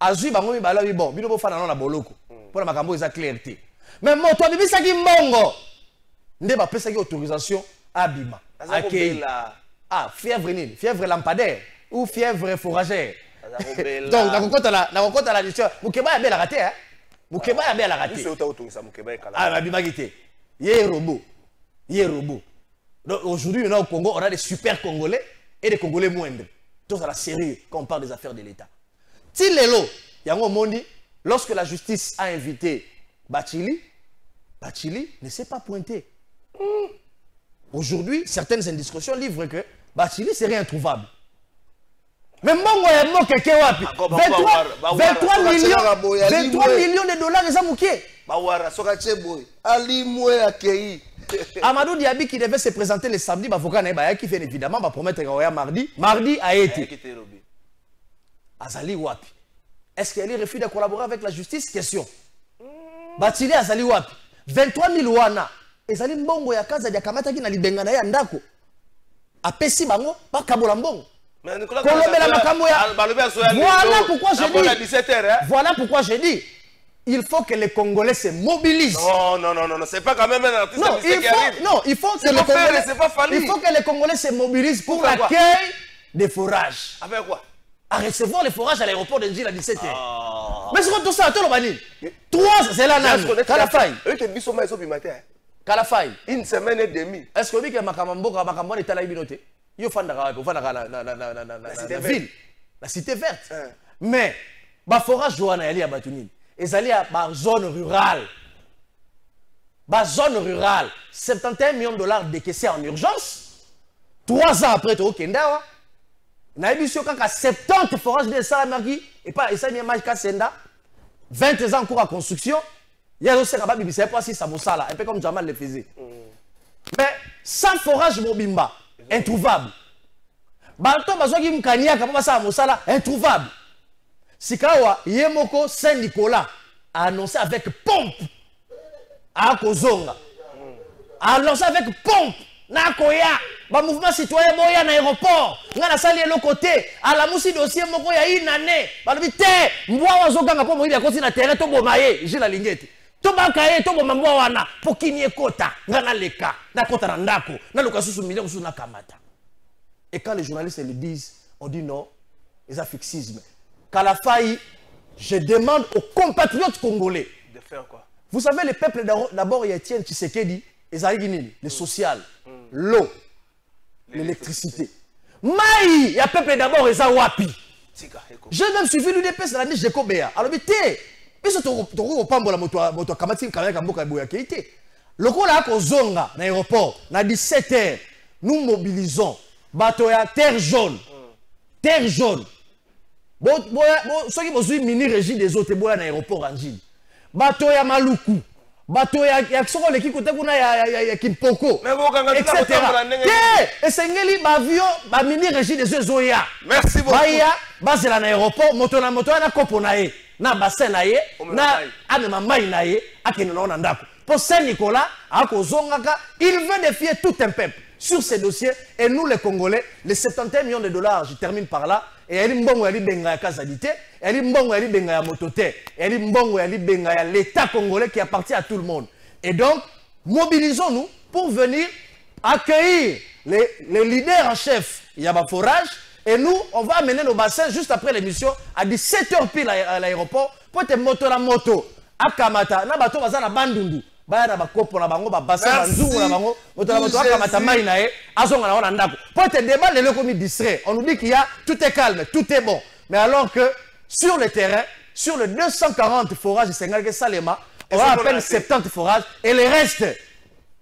azwi bango mibale abi bon bino bofanda nano na boloko. Mpo na makambo eza clair te. Mais moto abibisaki mbongo! Nde bapesaki autorisation abima. Akei. ah fièvre nini? Fièvre lampadaire ou fièvre kobela. [laughs] donc nakokotala lisio mokeba yabelaka te eh? mokeba yabelaka te. biso euta kotungisa mokeba ekala. Ah te. Ye robot ye robot donc aujourd'hui maintenant au Congo on a des super congolais et des congolais moindres. Tous à la sérieux quand on parle des affaires de l'état ti lelo yango omondi lorsque la justice a invité bachili bachili ne s'est pas pointé aujourd'hui certaines indiscrétions livrent que bachili serait introuvable mais mbongo ya mokeke wapi Ako, 23 bawara, bawara, 23 soka millions tshaka boye, ali 23 boye. millions de dollars eza moke bawara akei Amadou Diaby qui devait se présenter le samedi, avocat na ye qui fait évidemment va promettre qu'il mardi. Mardi a été. Azali wapi? Est-ce qu'elle refuse de collaborer avec la justice? Question. Batili Azali wapi? 23 000 wana. Ezali mbongo ya kaza ya kamata ki na libenga na ya ndako. Apesi bango bakabola mbongo. Makambo ya- azoya Voilà pourquoi je dis. 17 heures hein? Voilà pourquoi je dis. Il faut que les Congolais se mobilisent. non non non non c'est pas quand même un artiste Non, il faut, arrive non, il faut que les Congolais, c'est pas Fali. il faut que les Congolais se mobilisent pour Pour l'accueil des forages. avec quoi? À recevoir les forages à l'aéroport de Njil à 17h. Ah. Mais c'est quoi tout ça? Attends, Bani. Trois, c'est la qu'on est- Kalafai. Eux, te biso ma ezobima te hein? Kalafai. une semaine et demie Est-ce que vous makamamboka makambo est à la binote Yo cité na verte. ville. La cité verte. Hein. Mais ba forage wana yali ya batunini. Ezali ya ba zone rurale. Ba zone rurale. 71 millions de dollars décaissés en urgence. Trois ans après, tu as Kendawa. Nayebi so kaka 70 forage nde esalamaki epa esalami emage kasenda 20 ans en cours à construction ye azoseka babibisa ye mpo asisa un peu comme jamal le faisait. Mais sans forage mobimba introuvable. Bato bazwaki mkaniaka mpo basala mosala introuvable. Sika awa ye moko saint nicolas a annoncé avec pompe akozonga annoncé avec pompe nakoya bamouvement citoyen boya na aéroport. Ngai nasali eloko te alamusi dossier moko ya inane balobi te mbwa azoganga mpo moyibi akoti na terrain toboma ye. Jile alingi ete tobaka ye toboma mbwa wana. Mpo kini ekota. Ngai naleka nakota na ndako. Naluka susu milio mosusu nakamata et quand les journalistes le disent on dit non. Eza fixisme kalafai je demande aux compatriotes congolais. De faire quoi? Vous savez, le peuple d'abord- d'abord, il y a Etienne Tshisekedi, et Zahiri Nini, le social, l'eau, l'électricité. Maï, il y a peuple d'abord, tika eko J'ai même suivi l'UDPS la niche de Kobea. Alors, mais t'es, mais c'est ton ton pambo la moto moto kamati kamera kamboka boya keite. Lokola ko zonga na aéroport na 17h, nous mobilisons bato ya terre jaune. Terre jaune. Bo bo bo soki bozwi mini régie des autres boya na aéroport Anjili. Bato ya Maluku. Bato ya soko leki kote kuna ya Kimpoko. Te esengeli baavion bamini régie des eaux ezoya merci beaucoup. Baya bazela na aéroport moto na moto wana kopo na ye na bassin na ye na amema mai na ye akende na ndako. Mpo saint nicolas akozongaka il veut défier tout un peuple sur ces dossiers et nous les congolais les 71 millions de dollars je termine par là eyali mbongo ya libenga ya kazali te eyali mbongo ya libenga ya moto te eyali mbongo l'état congolais qui appartient à tout le monde et donc mobilisons-nous pour venir accueillir les, leaders en chef ya baforage Et nous, on va amener nos bassins juste après l'émission à 17h pile à, l'aéroport pour te moto la moto. À Kamata, na bato baza na bandundu. Baya na bakopo na bango, babassin, banzungu na bango. Moto la moto Jésus. akamata mai na ye, azonga na wana ndako. Pour te débat lelo comme distrait. On nous dit qu'il y a tout est calme, tout est bon. Mais alors que sur le terrain, sur les 240 forages de Sengalke Salema, on a à peine là, 70 forages et le reste,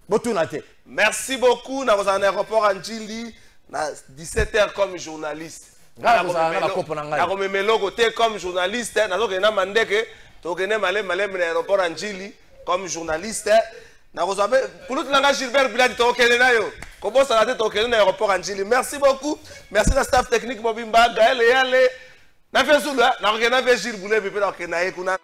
botuna te. merci beaucoup nakozala na aéroport ya njili na 17h comme journaliste na na nakomema eloko te comme journaliste nazokende na mandeke tokende malemi malemi na aéroport ya njili comme journaliste nakozwa mpe kulutu na ngai gilbert biladi tokokende na yo. Kobosana te tokende na aéroport merci beaucoup. Merci na staff technique mobimba gael eyale na mpe zulu nakokende na mpe gile bulebi mpe nakokende na ye kuna